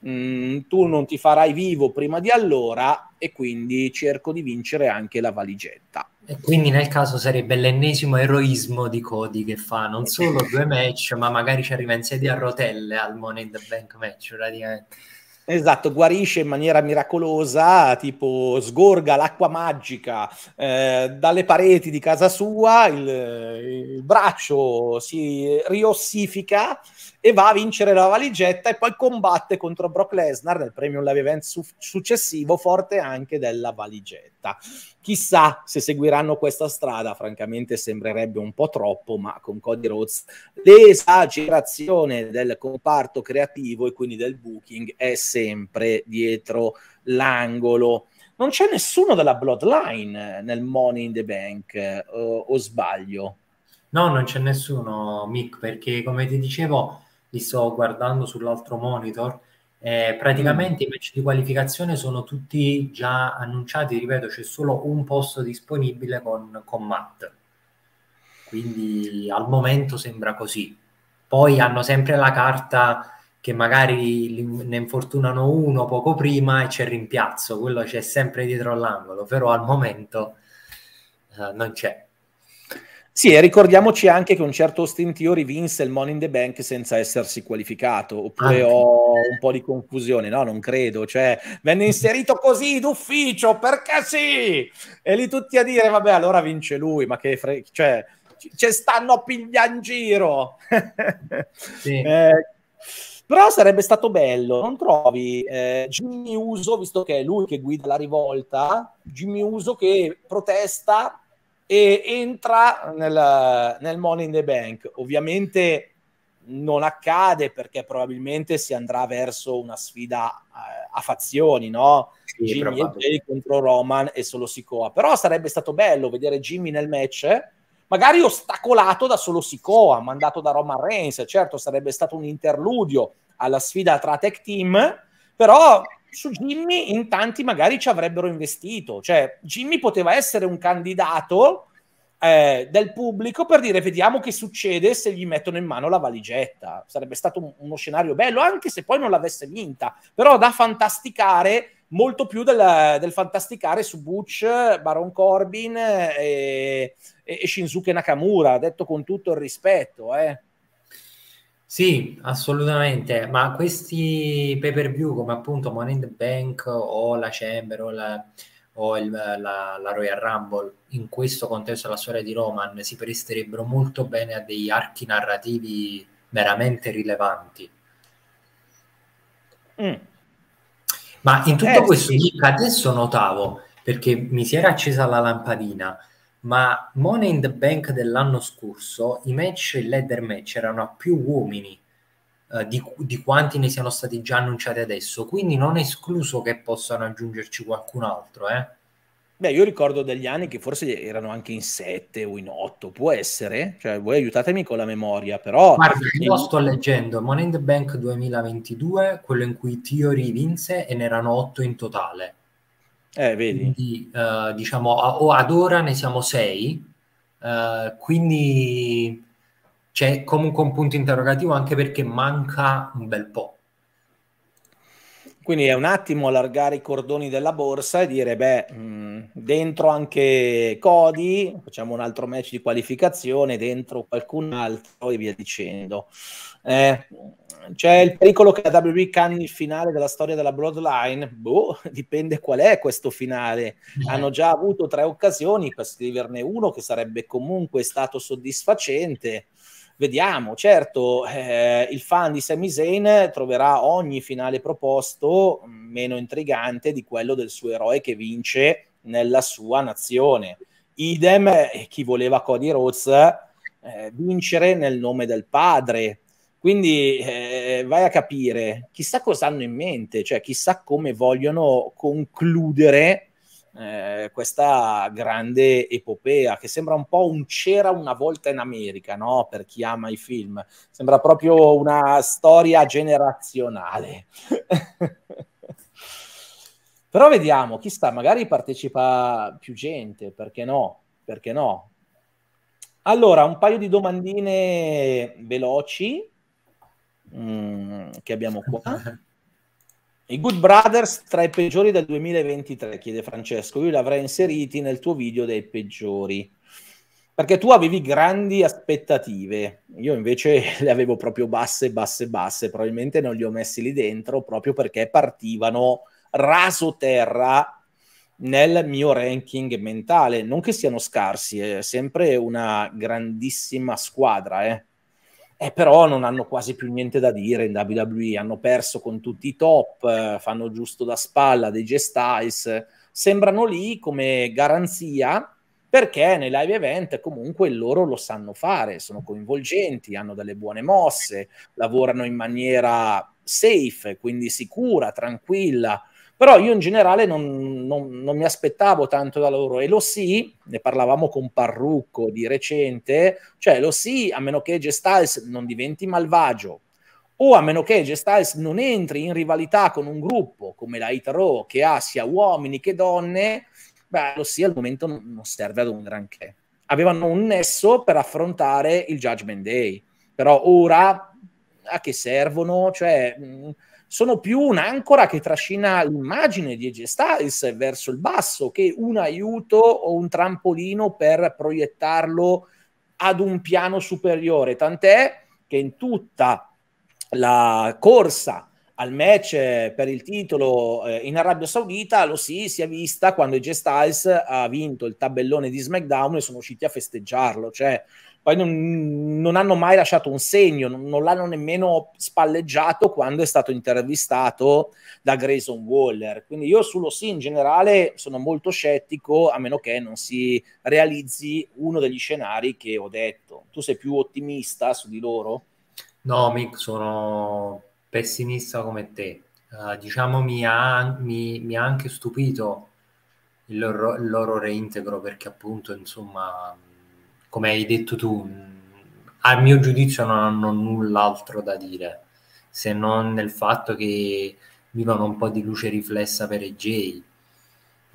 mh, mm, tu non ti farai vivo prima di allora e quindi cerco di vincere anche la valigetta. E quindi nel caso sarebbe l'ennesimo eroismo di Cody che fa non solo due match, ma magari ci arriva in sedia a rotelle al Money in the Bank match praticamente. Esatto, guarisce in maniera miracolosa, tipo sgorga l'acqua magica eh, dalle pareti di casa sua, il, il braccio si riossifica e va a vincere la valigetta e poi combatte contro Brock Lesnar nel Premium Live Event su- successivo, forte anche della valigetta. Chissà se seguiranno questa strada, francamente sembrerebbe un po' troppo, ma con Cody Rhodes l'esagerazione del comparto creativo e quindi del booking è sempre dietro l'angolo. Non c'è nessuno della Bloodline nel Money in the Bank, o, o sbaglio? No, non c'è nessuno, Mick, perché come ti dicevo li sto guardando sull'altro monitor. Eh, praticamente mm. i match di qualificazione sono tutti già annunciati, ripeto, c'è solo un posto disponibile con, con Matt. Quindi al momento sembra così. Poi hanno sempre la carta che magari ne infortunano uno poco prima e c'è il rimpiazzo, quello c'è sempre dietro all'angolo, però al momento eh, non c'è. Sì, e ricordiamoci anche che un certo Austin Theory vinse il Money in the Bank senza essersi qualificato, oppure anche. ho un po' di confusione, no, non credo, cioè venne inserito così d'ufficio, perché sì? E lì tutti a dire, vabbè, allora vince lui, ma che fre- cioè, ci stanno a pigliare in giro. Sì. eh, però sarebbe stato bello, non trovi? Eh, Jimmy Uso, visto che è lui che guida la rivolta, Jimmy Uso che protesta e entra nel, nel Money in the Bank. Ovviamente non accade perché probabilmente si andrà verso una sfida eh, a fazioni, no? Sì, Jimmy e Jay contro Roman e solo Sikoa. Però sarebbe stato bello vedere Jimmy nel match, magari ostacolato da solo Sikoa, mandato da Roman Reigns. Certo, sarebbe stato un interludio alla sfida tra tech team, però su Jimmy in tanti magari ci avrebbero investito. Cioè, Jimmy poteva essere un candidato eh, del pubblico per dire vediamo che succede se gli mettono in mano la valigetta. Sarebbe stato un, uno scenario bello, anche se poi non l'avesse vinta, però da fantasticare molto più del, del fantasticare su Butch, Baron Corbin e, e, Shinsuke Nakamura, detto con tutto il rispetto. Eh. Sì, assolutamente, ma questi pay per view come appunto Money in the Bank o la Chamber o la, o il, la, la, Royal Rumble in questo contesto della storia di Roman si presterebbero molto bene a degli archi narrativi veramente rilevanti. Mm. Ma in tutto eh, questo sì. adesso notavo, perché mi si era accesa la lampadina, ma Money in the Bank dell'anno scorso i match, il ladder match erano a più uomini uh, di, di, quanti ne siano stati già annunciati adesso, quindi non è escluso che possano aggiungerci qualcun altro, eh. Beh, io ricordo degli anni che forse erano anche in 7 o in 8, può essere? Cioè, voi aiutatemi con la memoria, però... Guarda, io sto leggendo Money in the Bank 2022, quello in cui Theory vinse e ne erano 8 in totale. Eh, vedi. Quindi, uh, diciamo, o ad ora ne siamo sei, uh, quindi c'è comunque un punto interrogativo anche perché manca un bel po'. Quindi è un attimo allargare i cordoni della borsa e dire, beh, mh, dentro anche Cody, facciamo un altro match di qualificazione, dentro qualcun altro e via dicendo. Eh, c'è il pericolo che la WWE canni il finale della storia della Bloodline? Boh, dipende qual è questo finale. Eh. Hanno già avuto tre occasioni per scriverne uno che sarebbe comunque stato soddisfacente. Vediamo, certo, eh, il fan di Sami Zayn troverà ogni finale proposto meno intrigante di quello del suo eroe che vince nella sua nazione. Idem, eh, chi voleva Cody Rhodes eh, vincere nel nome del padre, quindi eh, vai a capire, chissà cosa hanno in mente, cioè chissà come vogliono concludere eh, questa grande epopea che sembra un po' un c'era una volta in America, no? Per chi ama i film, sembra proprio una storia generazionale. Però vediamo, chissà, magari partecipa più gente, perché no? Perché no? Allora, un paio di domandine veloci mm, che abbiamo qua. I Good Brothers tra i peggiori del 2023, chiede Francesco. Io li avrei inseriti nel tuo video dei peggiori. Perché tu avevi grandi aspettative, io invece le avevo proprio basse, basse, basse. Probabilmente non li ho messi lì dentro proprio perché partivano raso terra nel mio ranking mentale. Non che siano scarsi, è sempre una grandissima squadra, eh eh, però non hanno quasi più niente da dire in WWE, hanno perso con tutti i top, eh, fanno giusto da spalla dei G-Styles, sembrano lì come garanzia perché nei live event comunque loro lo sanno fare, sono coinvolgenti, hanno delle buone mosse, lavorano in maniera safe, quindi sicura, tranquilla, però io in generale non, non, non, mi aspettavo tanto da loro e lo sì, ne parlavamo con Parrucco di recente, cioè lo sì a meno che G non diventi malvagio o a meno che G non entri in rivalità con un gruppo come la Hit Row che ha sia uomini che donne, beh lo sì al momento non serve ad un granché. Avevano un nesso per affrontare il Judgment Day, però ora a che servono? Cioè... Sono più un'ancora che trascina l'immagine di AJ Styles verso il basso che un aiuto o un trampolino per proiettarlo ad un piano superiore, tant'è che in tutta la corsa al match per il titolo eh, in Arabia Saudita lo si, si è vista quando AJ Styles ha vinto il tabellone di SmackDown e sono usciti a festeggiarlo, cioè poi non, non hanno mai lasciato un segno, non, non, l'hanno nemmeno spalleggiato quando è stato intervistato da Grayson Waller. Quindi io sullo sì in generale sono molto scettico, a meno che non si realizzi uno degli scenari che ho detto. Tu sei più ottimista su di loro? No, Mick, sono pessimista come te. Uh, diciamo mi ha, mi, mi ha, anche stupito il loro, il loro reintegro perché appunto insomma come hai detto tu, a mio giudizio non hanno null'altro da dire, se non nel fatto che vivono un po' di luce riflessa per EJ,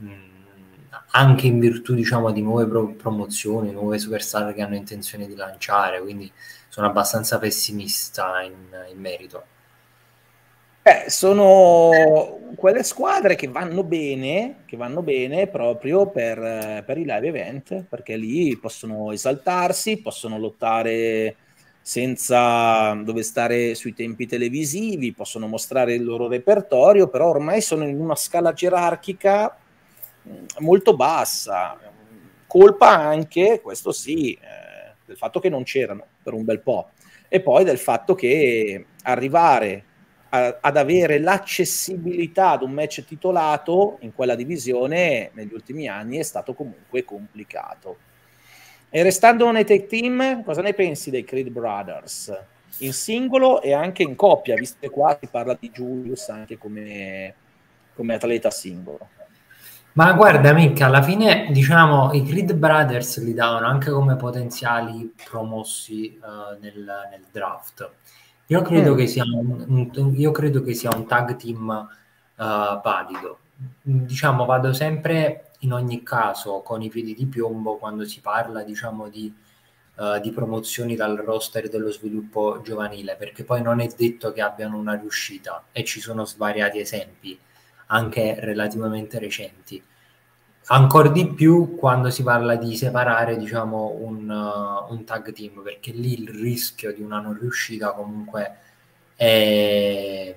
mm, anche in virtù diciamo di nuove pro- promozioni, nuove superstar che hanno intenzione di lanciare, quindi sono abbastanza pessimista in, in merito. Eh, sono quelle squadre che vanno bene, che vanno bene proprio per, per, i live event, perché lì possono esaltarsi, possono lottare senza dover stare sui tempi televisivi, possono mostrare il loro repertorio, però ormai sono in una scala gerarchica mm, molto bassa. Colpa anche, questo sì, eh, del fatto che non c'erano per un bel po', e poi del fatto che arrivare ad avere l'accessibilità ad un match titolato in quella divisione negli ultimi anni è stato comunque complicato. E restando nei tech team, cosa ne pensi dei Creed Brothers? In singolo e anche in coppia, visto che qua si parla di Julius anche come, come atleta singolo. Ma guarda, Mica, alla fine diciamo i Creed Brothers li davano anche come potenziali promossi uh, nel, nel draft io credo, mm. che, sia un, un, io credo che sia un tag team uh, valido. Diciamo, vado sempre in ogni caso con i piedi di piombo quando si parla, diciamo, di, uh, di promozioni dal roster dello sviluppo giovanile, perché poi non è detto che abbiano una riuscita e ci sono svariati esempi, anche relativamente recenti ancora di più quando si parla di separare diciamo un, uh, un, tag team perché lì il rischio di una non riuscita comunque è,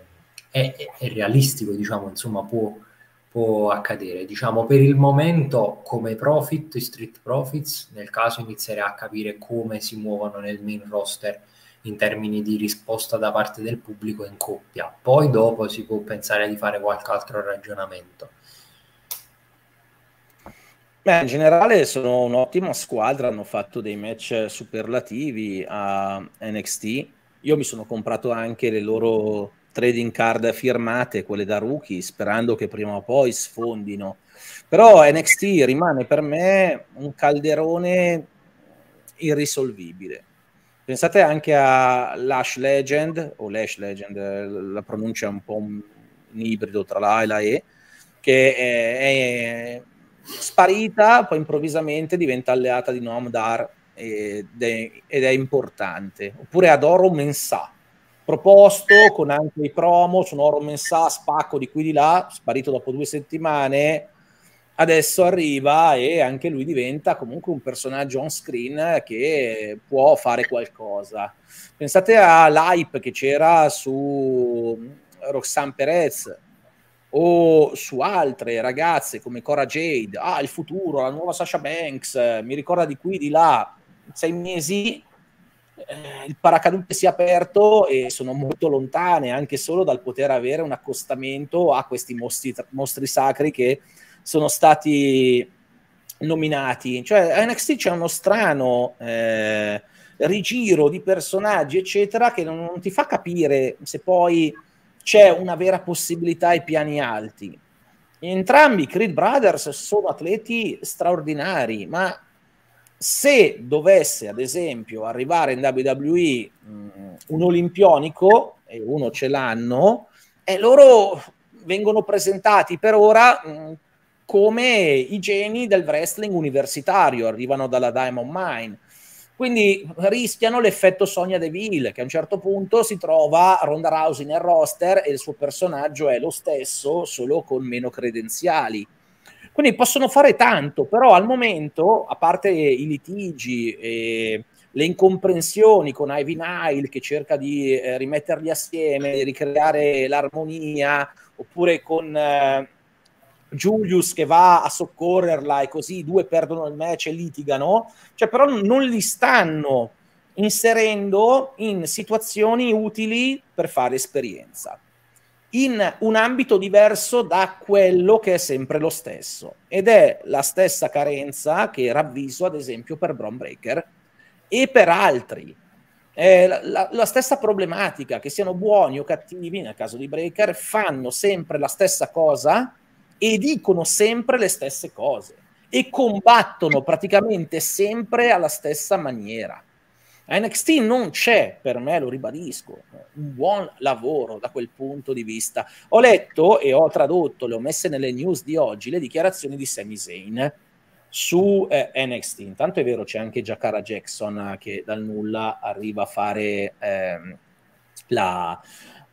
è, è realistico diciamo insomma può, può, accadere. Diciamo per il momento come profit street profits nel caso inizierei a capire come si muovono nel main roster in termini di risposta da parte del pubblico in coppia. Poi dopo si può pensare di fare qualche altro ragionamento Beh, in generale sono un'ottima squadra, hanno fatto dei match superlativi a NXT. Io mi sono comprato anche le loro trading card firmate, quelle da rookie, sperando che prima o poi sfondino. Però NXT rimane per me un calderone irrisolvibile. Pensate anche a Lash Legend, o Lash Legend, la pronuncia è un po' un, ibrido tra la e la E, che è, è sparita, poi improvvisamente diventa alleata di Noam Dar ed è, ed è importante. Oppure Adoro Mensah, proposto con anche i promo, sono Oro Mensah, spacco di qui di là, sparito dopo due settimane, adesso arriva e anche lui diventa comunque un personaggio on screen che può fare qualcosa. Pensate all'hype che c'era su Roxanne Perez, o su altre ragazze come Cora Jade, ah, il futuro, la nuova Sasha Banks, mi ricorda di qui, di là, sei mesi, eh, il paracadute si è aperto e sono molto lontane anche solo dal poter avere un accostamento a questi mostri, mostri sacri che sono stati nominati. Cioè, a NXT c'è uno strano eh, rigiro di personaggi, eccetera, che non, non ti fa capire se poi c'è una vera possibilità ai piani alti. Entrambi i Creed Brothers sono atleti straordinari, ma se dovesse ad esempio arrivare in WWE mh, mm, un olimpionico e uno ce l'hanno, e loro vengono presentati per ora mh, mm, come i geni del wrestling universitario, arrivano dalla Diamond Mine quindi rischiano l'effetto Sonia Deville, che a un certo punto si trova Ronda Rousey nel roster e il suo personaggio è lo stesso, solo con meno credenziali. Quindi possono fare tanto, però al momento, a parte i litigi e le incomprensioni con Ivy Nile che cerca di eh, rimetterli assieme, di ricreare l'armonia, oppure con eh, Julius che va a soccorrerla e così i due perdono il match e litigano, cioè però non li stanno inserendo in situazioni utili per fare esperienza. In un ambito diverso da quello che è sempre lo stesso. Ed è la stessa carenza che ravviso ad esempio per Bron Breaker e per altri. Eh, la, la, stessa problematica che siano buoni o cattivi nel caso di Breaker fanno sempre la stessa cosa e dicono sempre le stesse cose e combattono praticamente sempre alla stessa maniera a NXT non c'è, per me lo ribadisco, un buon lavoro da quel punto di vista. Ho letto e ho tradotto, le ho messe nelle news di oggi, le dichiarazioni di Sami Zayn su eh, NXT. Intanto è vero, c'è anche Jakara Jackson che dal nulla arriva a fare eh, la,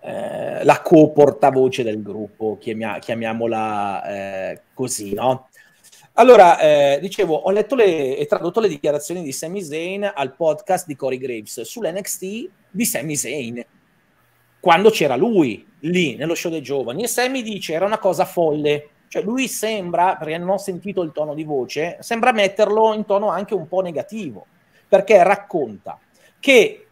eh, la co-portavoce del gruppo, chiamia, chiamiamola eh, così, no? Allora, eh, dicevo, ho letto le, e tradotto le dichiarazioni di Sami Zayn al podcast di Corey Graves sull'NXT di Sami Zayn, quando c'era lui lì nello show dei giovani. E Sami dice era una cosa folle. Cioè lui sembra, perché non ho sentito il tono di voce, sembra metterlo in tono anche un po' negativo, perché racconta che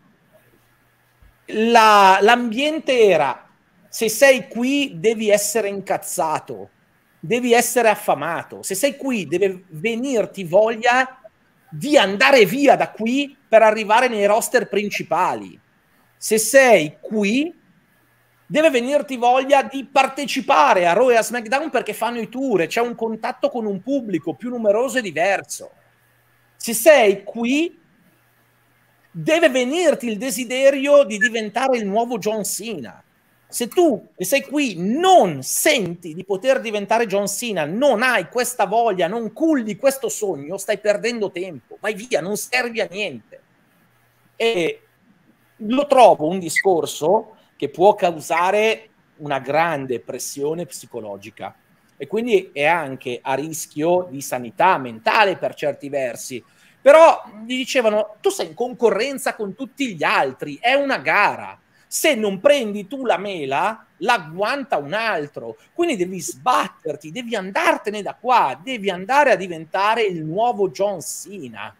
la, l'ambiente era se sei qui devi essere incazzato devi essere affamato. Se sei qui, deve venirti voglia di andare via da qui per arrivare nei roster principali. Se sei qui, deve venirti voglia di partecipare a Raw e a SmackDown perché fanno i tour c'è un contatto con un pubblico più numeroso e diverso. Se sei qui, deve venirti il desiderio di diventare il nuovo John Cena se tu che sei qui non senti di poter diventare John Cena, non hai questa voglia, non culli questo sogno, stai perdendo tempo, vai via, non servi a niente. E lo trovo un discorso che può causare una grande pressione psicologica e quindi è anche a rischio di sanità mentale per certi versi. Però gli dicevano, tu sei in concorrenza con tutti gli altri, è una gara se non prendi tu la mela, l'agguanta un altro. Quindi devi sbatterti, devi andartene da qua, devi andare a diventare il nuovo John Cena.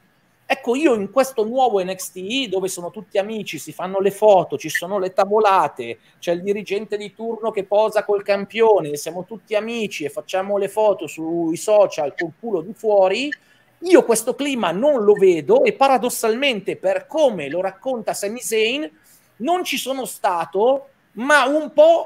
Ecco, io in questo nuovo NXT, dove sono tutti amici, si fanno le foto, ci sono le tavolate, c'è il dirigente di turno che posa col campione, siamo tutti amici e facciamo le foto sui social col culo di fuori, io questo clima non lo vedo e paradossalmente per come lo racconta Sami Zayn, non ci sono stato, ma un po'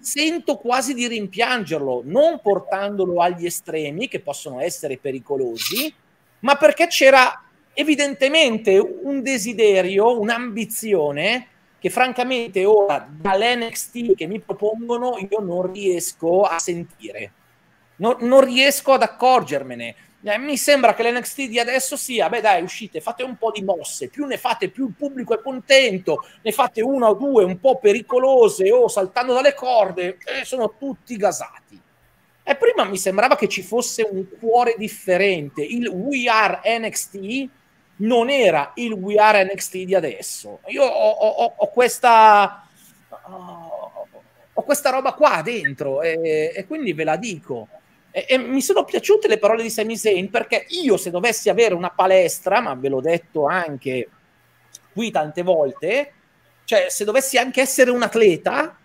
sento quasi di rimpiangerlo, non portandolo agli estremi che possono essere pericolosi, ma perché c'era evidentemente un desiderio, un'ambizione che francamente ora dall'NXT che mi propongono io non riesco a sentire, non, non riesco ad accorgermene. Eh, mi sembra che l'NXT di adesso sia, beh dai, uscite, fate un po' di mosse, più ne fate più il pubblico è contento, ne fate una o due un po' pericolose o saltando dalle corde e sono tutti gasati. E prima mi sembrava che ci fosse un cuore differente, il We Are NXT non era il We Are NXT di adesso. Io ho, ho, ho questa... Ho questa roba qua dentro e, e quindi ve la dico e, e, mi sono piaciute le parole di Sami Zayn perché io se dovessi avere una palestra, ma ve l'ho detto anche qui tante volte, cioè se dovessi anche essere un atleta,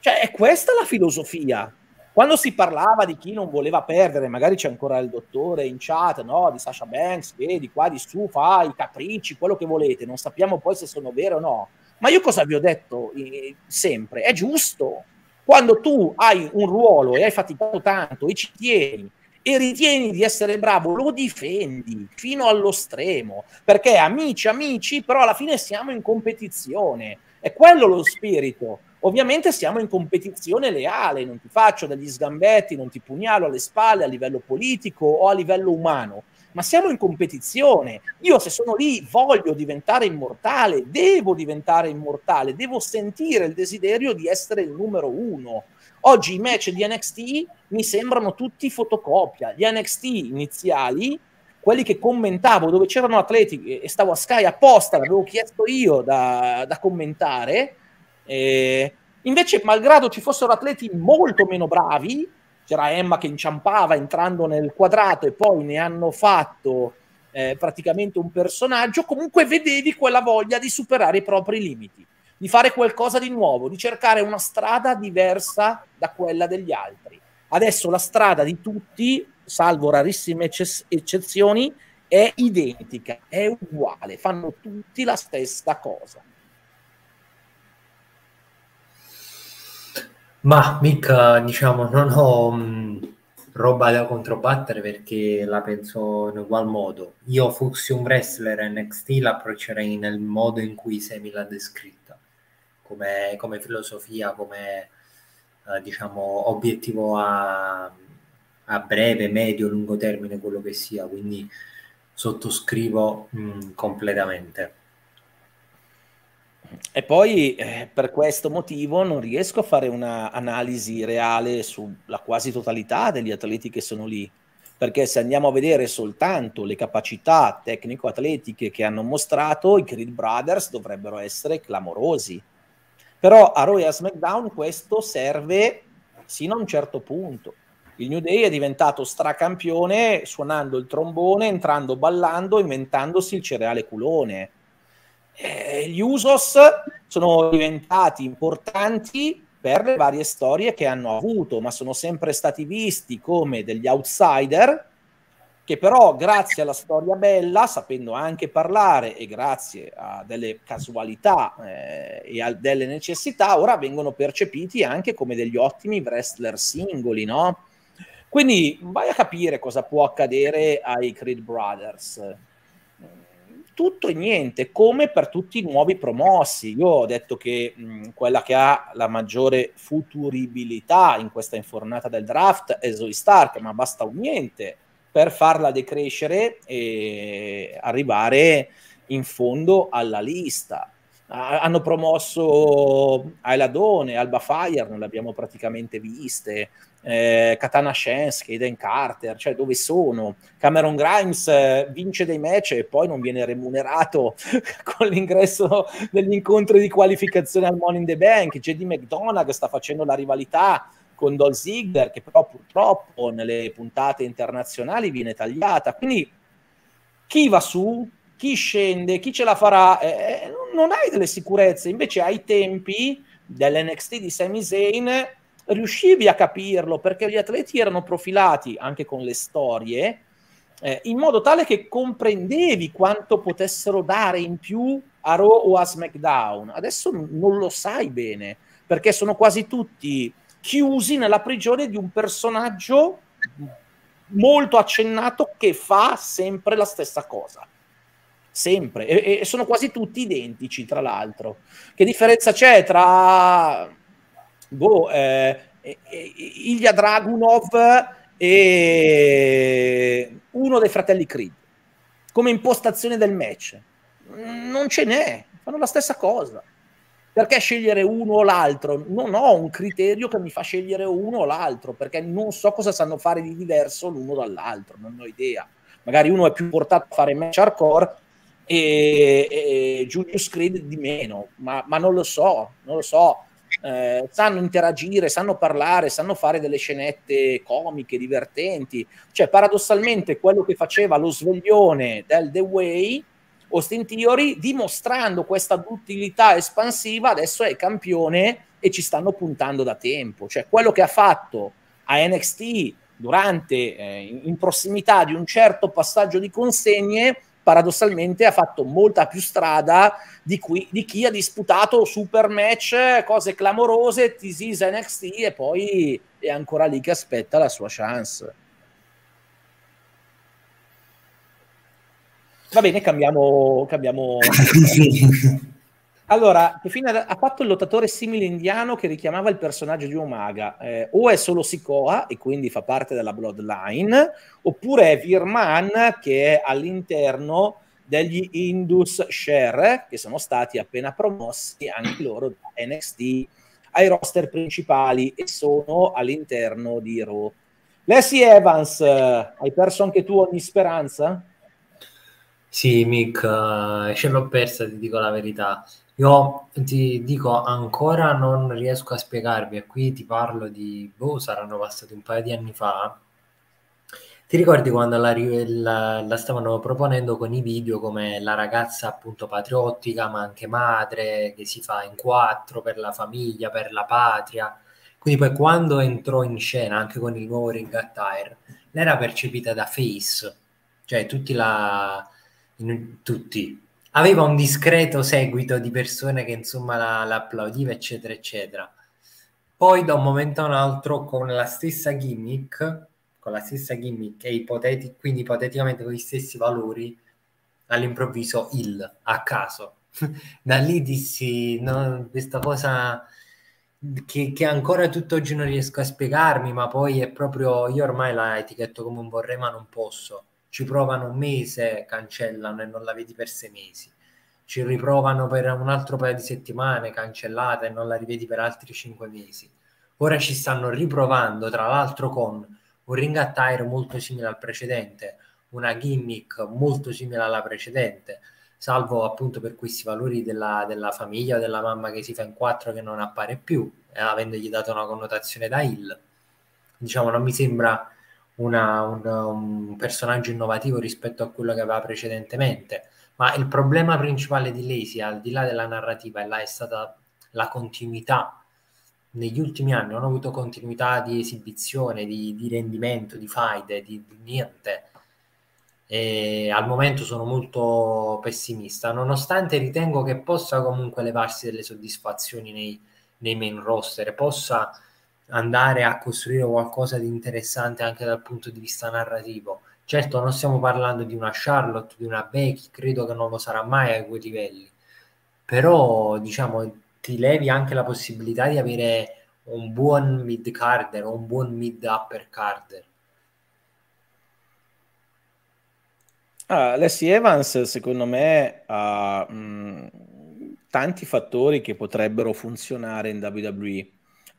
cioè è questa la filosofia. Quando si parlava di chi non voleva perdere, magari c'è ancora il dottore in chat, no? Di Sasha Banks, che di qua, di su, fa i capricci, quello che volete, non sappiamo poi se sono vere o no. Ma io cosa vi ho detto eh, sempre? È giusto, quando tu hai un ruolo e hai faticato tanto e ci tieni e ritieni di essere bravo, lo difendi fino allo stremo, perché amici, amici, però alla fine siamo in competizione. È quello lo spirito. Ovviamente siamo in competizione leale, non ti faccio degli sgambetti, non ti pugnalo alle spalle a livello politico o a livello umano ma siamo in competizione. Io se sono lì voglio diventare immortale, devo diventare immortale, devo sentire il desiderio di essere il numero uno. Oggi i match di NXT mi sembrano tutti fotocopia. Gli NXT iniziali quelli che commentavo, dove c'erano atleti e stavo a Sky apposta, l'avevo chiesto io da, da commentare. Eh, invece, malgrado ci fossero atleti molto meno bravi, c'era Emma che inciampava entrando nel quadrato e poi ne hanno fatto eh, praticamente un personaggio, comunque vedevi quella voglia di superare i propri limiti, di fare qualcosa di nuovo, di cercare una strada diversa da quella degli altri. Adesso la strada di tutti, salvo rarissime ecce- eccezioni, è identica, è uguale, fanno tutti la stessa cosa. Ma mica, diciamo, non ho mh, roba da controbattere perché la penso in ugual modo. Io fossi un wrestler NXT l'approccerei nel modo in cui Semi l'ha descritta, come, come filosofia, come eh, diciamo obiettivo a, a, breve, medio, lungo termine, quello che sia. Quindi sottoscrivo mh, completamente. E poi eh, per questo motivo non riesco a fare un'analisi reale sulla quasi totalità degli atleti che sono lì, perché se andiamo a vedere soltanto le capacità tecnico-atletiche che hanno mostrato, i Creed Brothers dovrebbero essere clamorosi. Però a Royal SmackDown questo serve sino a un certo punto. Il New Day è diventato stracampione suonando il trombone, entrando ballando, inventandosi il cereale culone eh, gli Usos sono diventati importanti per le varie storie che hanno avuto, ma sono sempre stati visti come degli outsider che però grazie alla storia bella, sapendo anche parlare e grazie a delle casualità eh, e a delle necessità, ora vengono percepiti anche come degli ottimi wrestler singoli, no? Quindi vai a capire cosa può accadere ai Creed Brothers tutto e niente, come per tutti i nuovi promossi. Io ho detto che mh, quella che ha la maggiore futuribilità in questa infornata del draft è Zoe Stark, ma basta un niente per farla decrescere e arrivare in fondo alla lista. hanno promosso Ailadone, Alba Fire, non le abbiamo praticamente viste eh, Katana Shensky, Eden Carter, cioè dove sono? Cameron Grimes eh, vince dei match e poi non viene remunerato con l'ingresso degli incontri di qualificazione al Money in the Bank, JD McDonagh sta facendo la rivalità con Dol Ziggler che però purtroppo nelle puntate internazionali viene tagliata, quindi chi va su? Chi scende? Chi ce la farà? Eh, eh non hai delle sicurezze, invece ai tempi dell'NXT di Sami Zayn riuscivi a capirlo perché gli atleti erano profilati anche con le storie eh, in modo tale che comprendevi quanto potessero dare in più a Raw o a SmackDown. Adesso non lo sai bene perché sono quasi tutti chiusi nella prigione di un personaggio molto accennato che fa sempre la stessa cosa. Sempre. E, e sono quasi tutti identici, tra l'altro. Che differenza c'è tra boh, eh, Ilya Dragunov e uno dei fratelli Creed come impostazione del match. Non ce n'è fanno la stessa cosa. Perché scegliere uno o l'altro? Non ho un criterio che mi fa scegliere uno o l'altro perché non so cosa sanno fare di diverso l'uno dall'altro non ho idea. Magari uno è più portato a fare match hardcore e, e Julius Creed di meno ma, ma non lo so non lo so eh, sanno interagire, sanno parlare, sanno fare delle scenette comiche, divertenti. Cioè, paradossalmente, quello che faceva lo sveglione del The Way, Austin Theory, dimostrando questa utilità espansiva, adesso è campione e ci stanno puntando da tempo. Cioè, quello che ha fatto a NXT durante, eh, in prossimità di un certo passaggio di consegne, paradossalmente ha fatto molta più strada di, qui, di chi ha disputato super match, cose clamorose, Tisisa NXT e poi è ancora lì che aspetta la sua chance. Va bene, cambiamo. cambiamo... Allora, che fine ha fatto il lottatore simile indiano che richiamava il personaggio di Omaga? Eh, o è solo Sikoa e quindi fa parte della Bloodline, oppure è Virman che è all'interno degli Indus Share che sono stati appena promossi anche loro da NXT ai roster principali e sono all'interno di Raw. Leslie Evans, hai perso anche tu ogni speranza? Sì, Mick, uh, ce l'ho persa, ti dico la verità. Io ti dico ancora non riesco a spiegarvi, e qui ti parlo di, boh, saranno passati un paio di anni fa. Ti ricordi quando la, la, la stavano proponendo con i video come la ragazza appunto patriottica, ma anche madre, che si fa in quattro per la famiglia, per la patria. Quindi poi quando entrò in scena anche con il nuovo Ring Attire, lei era percepita da face, cioè tutti la in, tutti. Aveva un discreto seguito di persone che insomma la, la applaudiva, eccetera, eccetera. Poi da un momento a un altro, con la stessa gimmick, con la stessa gimmick e ipoteti- quindi ipoteticamente con gli stessi valori, all'improvviso il a caso. da lì dissi no, questa cosa che, che, ancora tutt'oggi non riesco a spiegarmi, ma poi è proprio io ormai la etichetto come un vorrei ma non posso ci provano un mese, cancellano e non la vedi per sei mesi. Ci riprovano per un altro paio di settimane, cancellata e non la rivedi per altri cinque mesi. Ora ci stanno riprovando, tra l'altro, con un ring attire molto simile al precedente, una gimmick molto simile alla precedente, salvo appunto per questi valori della, della famiglia o della mamma che si fa in quattro che non appare più, eh, avendogli dato una connotazione da il. Diciamo, non mi sembra una, un, un personaggio innovativo rispetto a quello che aveva precedentemente. Ma il problema principale di Lazy, al di là della narrativa, è, là, è stata la continuità. Negli ultimi anni hanno avuto continuità di esibizione, di, di rendimento, di faide, di, di niente. E al momento sono molto pessimista, nonostante ritengo che possa comunque levarsi delle soddisfazioni nei, nei main roster, possa andare a costruire qualcosa di interessante anche dal punto di vista narrativo. Certo, non stiamo parlando di una Charlotte, di una Becky, credo che non lo sarà mai a quei livelli, però diciamo ti levi anche la possibilità di avere un buon mid carder un buon mid upper carder. Ah, Leslie Evans secondo me ha mh, tanti fattori che potrebbero funzionare in WWE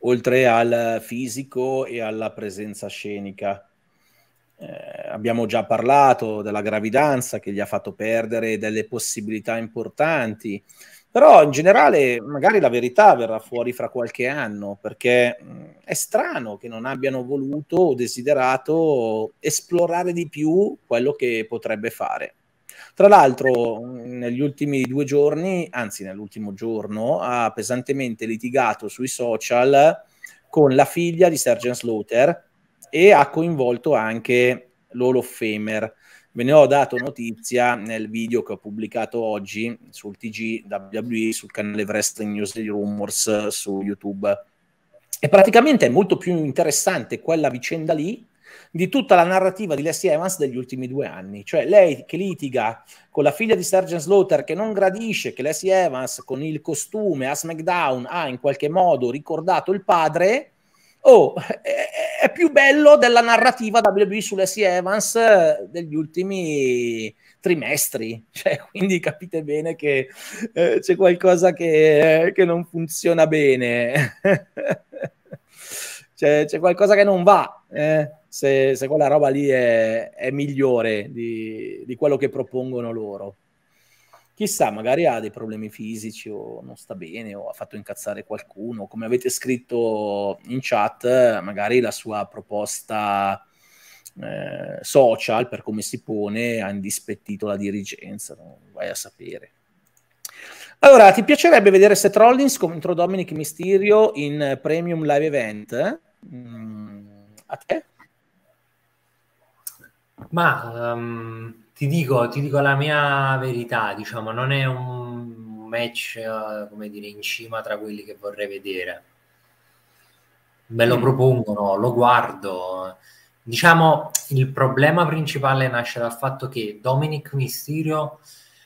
oltre al fisico e alla presenza scenica. Eh, abbiamo già parlato della gravidanza che gli ha fatto perdere delle possibilità importanti, però in generale magari la verità verrà fuori fra qualche anno perché mh, è strano che non abbiano voluto o desiderato esplorare di più quello che potrebbe fare. Tra l'altro, negli ultimi due giorni, anzi nell'ultimo giorno, ha pesantemente litigato sui social con la figlia di Sergeant Slaughter e ha coinvolto anche l'Hall of Famer. Ve ne ho dato notizia nel video che ho pubblicato oggi sul TG WWE, sul canale Wrestling News Rumors su YouTube. E praticamente è molto più interessante quella vicenda lì di tutta la narrativa di Leslie Evans degli ultimi due anni. Cioè lei che litiga con la figlia di Sergeant Slaughter che non gradisce che Leslie Evans con il costume a SmackDown ha in qualche modo ricordato il padre. Oh, è, è più bello della narrativa WWE su Leslie Evans eh, degli ultimi trimestri, cioè, quindi capite bene che eh, c'è qualcosa che, che non funziona bene, c'è, qualcosa che non va. Eh? Se, se quella roba lì è, è migliore di, di, quello che propongono loro. Chissà, magari ha dei problemi fisici o non sta bene o ha fatto incazzare qualcuno. Come avete scritto in chat, magari la sua proposta eh, social, per come si pone, ha indispettito la dirigenza. Non vai a sapere. Allora, ti piacerebbe vedere Seth Rollins contro Dominic Mysterio in Premium Live Event? Mm, a te? Ma um, ti, dico, ti dico la mia verità, diciamo, non è un match, uh, come dire, in cima tra quelli che vorrei vedere. Me lo mm. propongono, lo guardo. Diciamo, il problema principale nasce dal fatto che Dominic Mysterio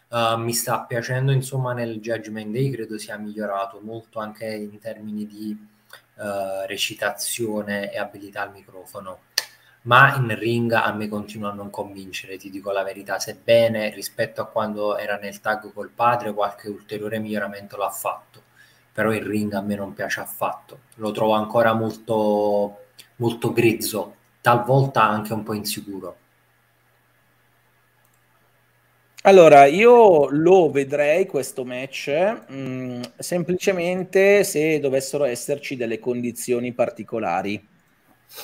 uh, mi sta piacendo, insomma, nel Judgment Day, credo sia migliorato molto anche in termini di uh, recitazione e abilità al microfono ma in ring a me continua a non convincere, ti dico la verità, sebbene rispetto a quando era nel tag col padre qualche ulteriore miglioramento l'ha fatto, però il ring a me non piace affatto, lo trovo ancora molto, molto grezzo, talvolta anche un po' insicuro. Allora, io lo vedrei questo match mh, mm, semplicemente se dovessero esserci delle condizioni particolari.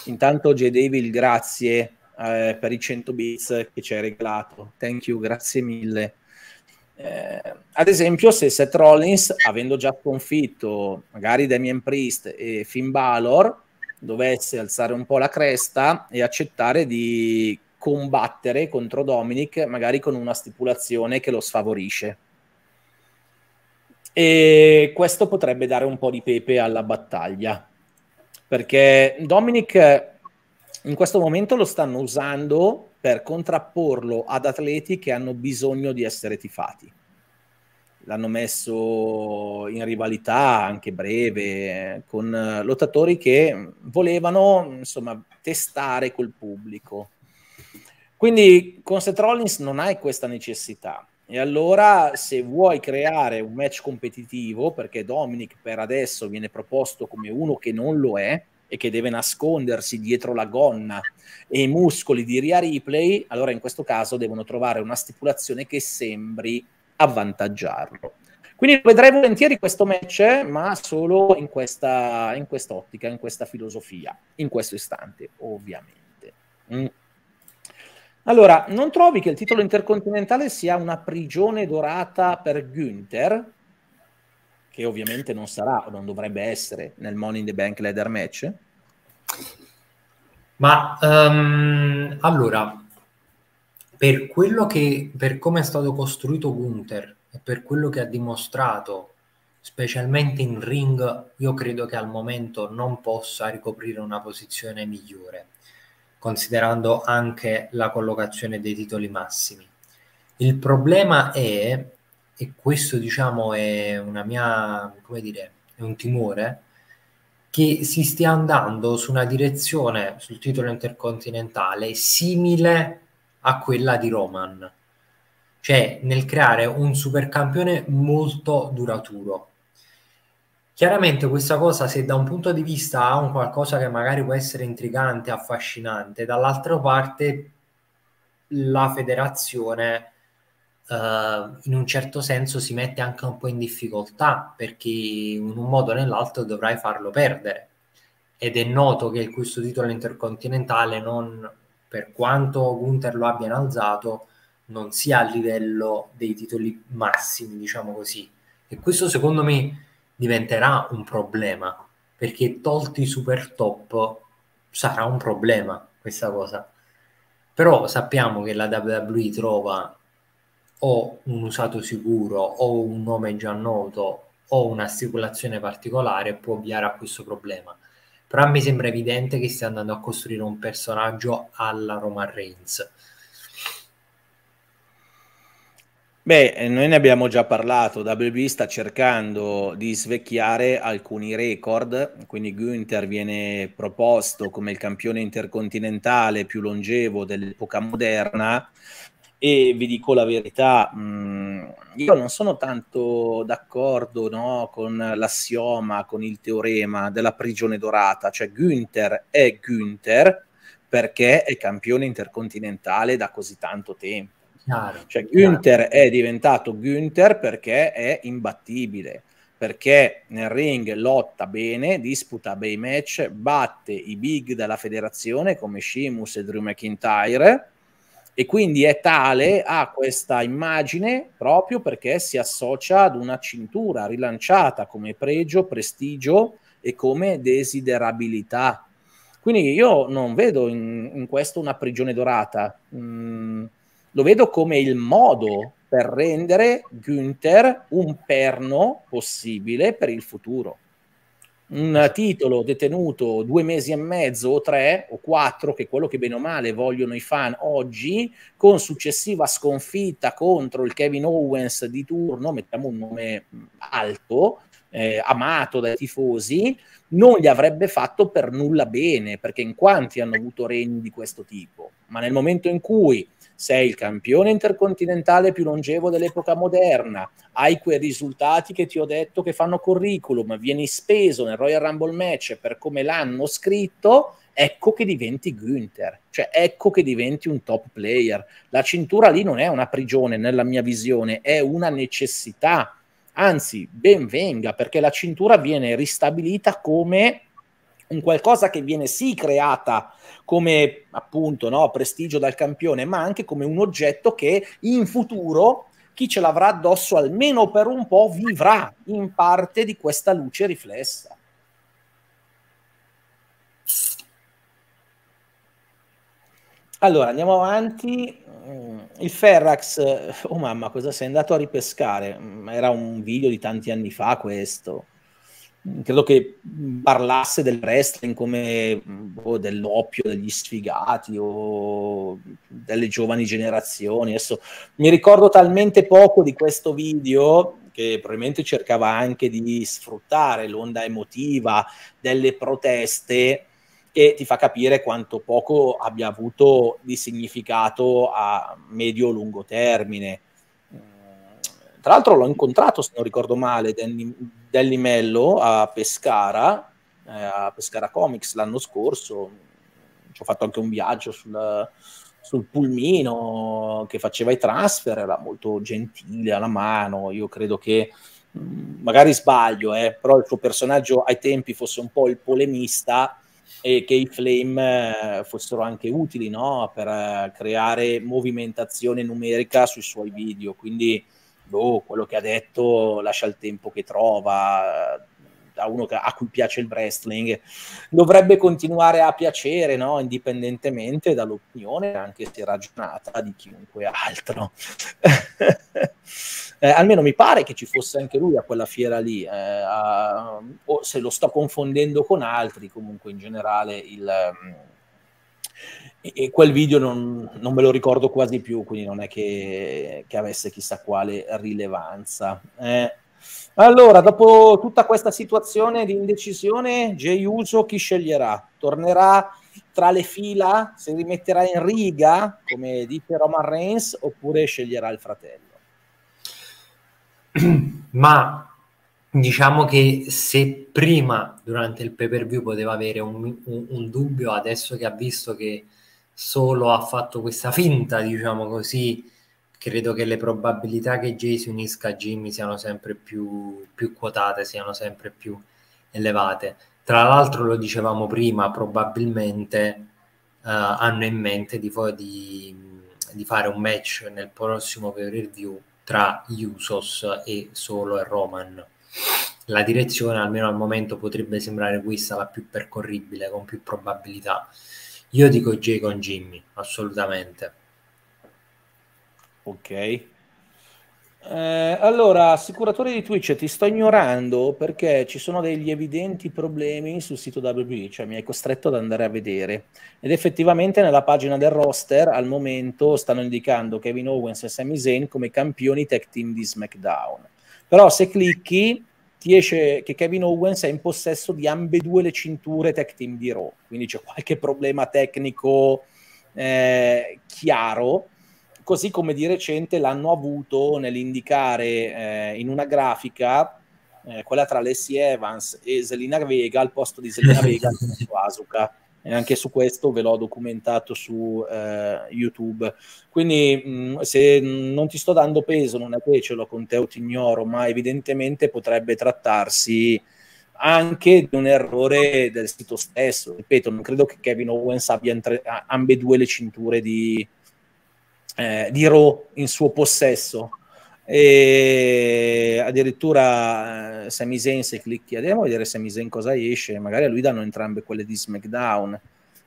Intanto J. Devil, grazie eh, per i 100 bits che ci hai regalato. Thank you, grazie mille. Eh, ad esempio, se Seth Rollins, avendo già sconfitto magari Damien Priest e Finn Balor, dovesse alzare un po' la cresta e accettare di combattere contro Dominic, magari con una stipulazione che lo sfavorisce. E questo potrebbe dare un po' di pepe alla battaglia, perché Dominic in questo momento lo stanno usando per contrapporlo ad atleti che hanno bisogno di essere tifati. L'hanno messo in rivalità anche breve con lottatori che volevano insomma testare col pubblico quindi con Seth Rollins non hai questa necessità. E allora se vuoi creare un match competitivo, perché Dominic per adesso viene proposto come uno che non lo è e che deve nascondersi dietro la gonna e i muscoli di Ria Ripley, allora in questo caso devono trovare una stipulazione che sembri avvantaggiarlo. Quindi vedrei volentieri questo match, ma solo in questa, in quest'ottica, in questa filosofia, in questo istante, ovviamente. Mm. Allora, non trovi che il titolo intercontinentale sia una prigione dorata per Günther, che ovviamente non sarà o non dovrebbe essere nel Money in the Bank Leather Match? Ma um, allora, per quello che, per come è stato costruito Gunther e per quello che ha dimostrato, specialmente in ring, io credo che al momento non possa ricoprire una posizione migliore considerando anche la collocazione dei titoli massimi. Il problema è, e questo diciamo è una mia, come dire, è un timore, che si stia andando su una direzione sul titolo intercontinentale simile a quella di Roman, cioè nel creare un supercampione molto duraturo Chiaramente questa cosa, se da un punto di vista ha un qualcosa che magari può essere intrigante, affascinante, dall'altra parte la federazione uh, in un certo senso si mette anche un po' in difficoltà perché in un modo o nell'altro dovrai farlo perdere. Ed è noto che questo titolo intercontinentale non, per quanto Gunther lo abbia innalzato, non sia a livello dei titoli massimi, diciamo così. E questo secondo me diventerà un problema perché tolti super top sarà un problema questa cosa. Però sappiamo che la WWE trova o un usato sicuro o un nome già noto o una stipulazione particolare può ovviare a questo problema. Però me sembra evidente che stia andando a costruire un personaggio alla Roman Reigns Beh, eh, noi ne abbiamo già parlato, WB sta cercando di svecchiare alcuni record, quindi Günther viene proposto come il campione intercontinentale più longevo dell'epoca moderna. E vi dico la verità, mh, mm, io non sono tanto d'accordo no, con l'assioma, con il teorema della prigione dorata, cioè Günther è Günther perché è campione intercontinentale da così tanto tempo Chiaro, cioè Günther è diventato Günther perché è imbattibile, perché nel ring lotta bene, disputa bei match, batte i big della federazione come Sheamus e Drew McIntyre e quindi è tale, ha questa immagine proprio perché si associa ad una cintura rilanciata come pregio, prestigio e come desiderabilità. Quindi io non vedo in, in questo una prigione dorata. Mm, lo vedo come il modo per rendere Günther un perno possibile per il futuro. Un titolo detenuto due mesi e mezzo o tre o quattro, che è quello che bene o male vogliono i fan oggi, con successiva sconfitta contro il Kevin Owens di turno, mettiamo un nome alto, eh, amato dai tifosi, non gli avrebbe fatto per nulla bene, perché in quanti hanno avuto regni di questo tipo. Ma nel momento in cui sei il campione intercontinentale più longevo dell'epoca moderna, hai quei risultati che ti ho detto che fanno curriculum, vieni speso nel Royal Rumble match per come l'hanno scritto, ecco che diventi Günther, cioè ecco che diventi un top player. La cintura lì non è una prigione nella mia visione, è una necessità. Anzi, ben venga, perché la cintura viene ristabilita come un qualcosa che viene sì creata come appunto no, prestigio dal campione, ma anche come un oggetto che in futuro chi ce l'avrà addosso almeno per un po' vivrà in parte di questa luce riflessa. Allora, andiamo avanti. Mm, il Ferrax, oh mamma, cosa sei andato a ripescare? Mm, era un video di tanti anni fa questo. Credo che parlasse del wrestling come oh, dell'oppio degli sfigati o delle giovani generazioni. Adesso mi ricordo talmente poco di questo video che probabilmente cercava anche di sfruttare l'onda emotiva delle proteste e ti fa capire quanto poco abbia avuto di significato a medio-lungo termine. Tra l'altro l'ho incontrato, se non ricordo male, Danny Mello a Pescara, eh, a Pescara Comics l'anno scorso. Ci ho fatto anche un viaggio sul, sul pulmino che faceva i transfer, era molto gentile alla mano. Io credo che mm, magari sbaglio, eh, però il suo personaggio ai tempi fosse un po' il polemista e che i flame eh, fossero anche utili no? per eh, creare movimentazione numerica sui suoi video. Quindi, boh, quello che ha detto lascia il tempo che trova. A uno a cui piace il wrestling dovrebbe continuare a piacere, no? indipendentemente dall'opinione, anche se ragionata, di chiunque altro. eh, almeno mi pare che ci fosse anche lui a quella fiera lì, eh, a, o se lo sto confondendo con altri, comunque in generale il, e quel video non, non, me lo ricordo quasi più, quindi non è che, che avesse chissà quale rilevanza. Eh. Allora, dopo tutta questa situazione di indecisione, Jay Uso chi sceglierà? Tornerà tra le fila, si rimetterà in riga, come dice Roman Reigns, oppure sceglierà il fratello? ma diciamo che se prima durante il pay per view poteva avere un, un, un, dubbio, adesso che ha visto che solo ha fatto questa finta, diciamo così, credo che le probabilità che Jay si unisca a Jimmy siano sempre più, più quotate, siano sempre più elevate. Tra l'altro, lo dicevamo prima, probabilmente uh, hanno in mente di, di, di, fare un match nel prossimo pay per view tra Usos e Solo e Roman. La direzione, almeno al momento, potrebbe sembrare questa la più percorribile, con più probabilità. Io dico J con Jimmy, assolutamente. Ok. Eh, allora, assicuratore di Twitch, ti sto ignorando perché ci sono degli evidenti problemi sul sito WWE, cioè mi hai costretto ad andare a vedere. Ed effettivamente nella pagina del roster al momento stanno indicando Kevin Owens e Sami Zayn come campioni tech team di SmackDown. Però se clicchi ti esce che Kevin Owens è in possesso di ambedue le cinture tech team di Raw, quindi c'è qualche problema tecnico eh, chiaro. Così come di recente l'hanno avuto nell'indicare eh, in una grafica eh, quella tra Leslie Evans e Zelina Vega al posto di Zelina Vega su Asuka e anche su questo ve l'ho documentato su eh, YouTube. Quindi mh, mm, se non ti sto dando peso, non è che ce l'ho con te o ti ignoro, ma evidentemente potrebbe trattarsi anche di un errore del sito stesso. Ripeto, non credo che Kevin Owens abbia entre- ambedue le cinture di, eh, di Raw in suo possesso e addirittura Sami Zayn se clicchi andiamo a vedere Sami Zayn cosa esce magari a lui danno entrambe quelle di SmackDown.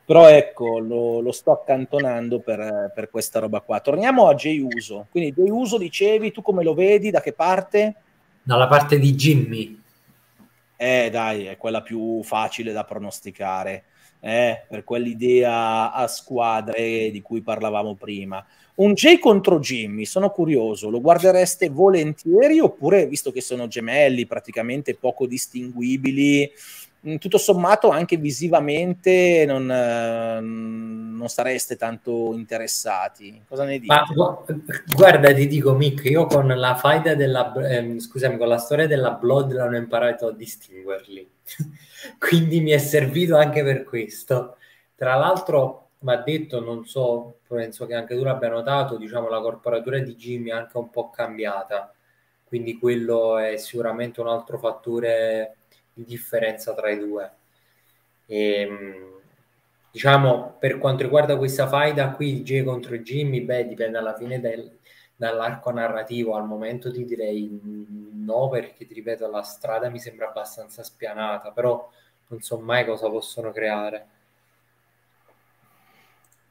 Però ecco lo, lo sto accantonando per, per, questa roba qua. Torniamo a Jay Uso. Quindi Jay Uso dicevi tu come lo vedi? Da che parte? dalla parte di Jimmy. Eh dai è quella più facile da pronosticare eh, per quell'idea a squadre di cui parlavamo prima. Un Jay contro Jimmy, sono curioso, lo guardereste volentieri oppure, visto che sono gemelli praticamente poco distinguibili, tutto sommato anche visivamente non, eh, non, sareste tanto interessati. Cosa ne dite? Ma, guarda, ti dico Mick, io con la faida della ehm, scusami, con la storia della Bloodline ho imparato a distinguerli. Quindi mi è servito anche per questo. Tra l'altro, mi ha detto, non so, penso che anche tu l'abbia notato, diciamo la corporatura di Jimmy è anche un po' cambiata. Quindi quello è sicuramente un altro fattore di differenza tra i due. E, ehm, diciamo, per quanto riguarda questa faida qui, J contro Jimmy, beh, dipende alla fine del, dall'arco narrativo. Al momento ti direi no, perché ti ripeto, la strada mi sembra abbastanza spianata, però non so mai cosa possono creare.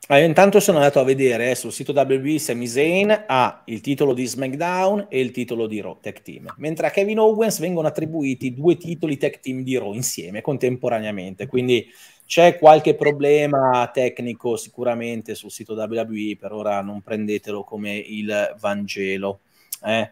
Ah, intanto sono andato a vedere eh, sul sito WWE Sami Zayn ha il titolo di SmackDown e il titolo di Raw Tech Team, mentre a Kevin Owens vengono attribuiti due titoli Tech Team di Raw insieme, contemporaneamente, quindi c'è qualche problema tecnico sicuramente sul sito WWE, per ora non prendetelo come il Vangelo. Eh.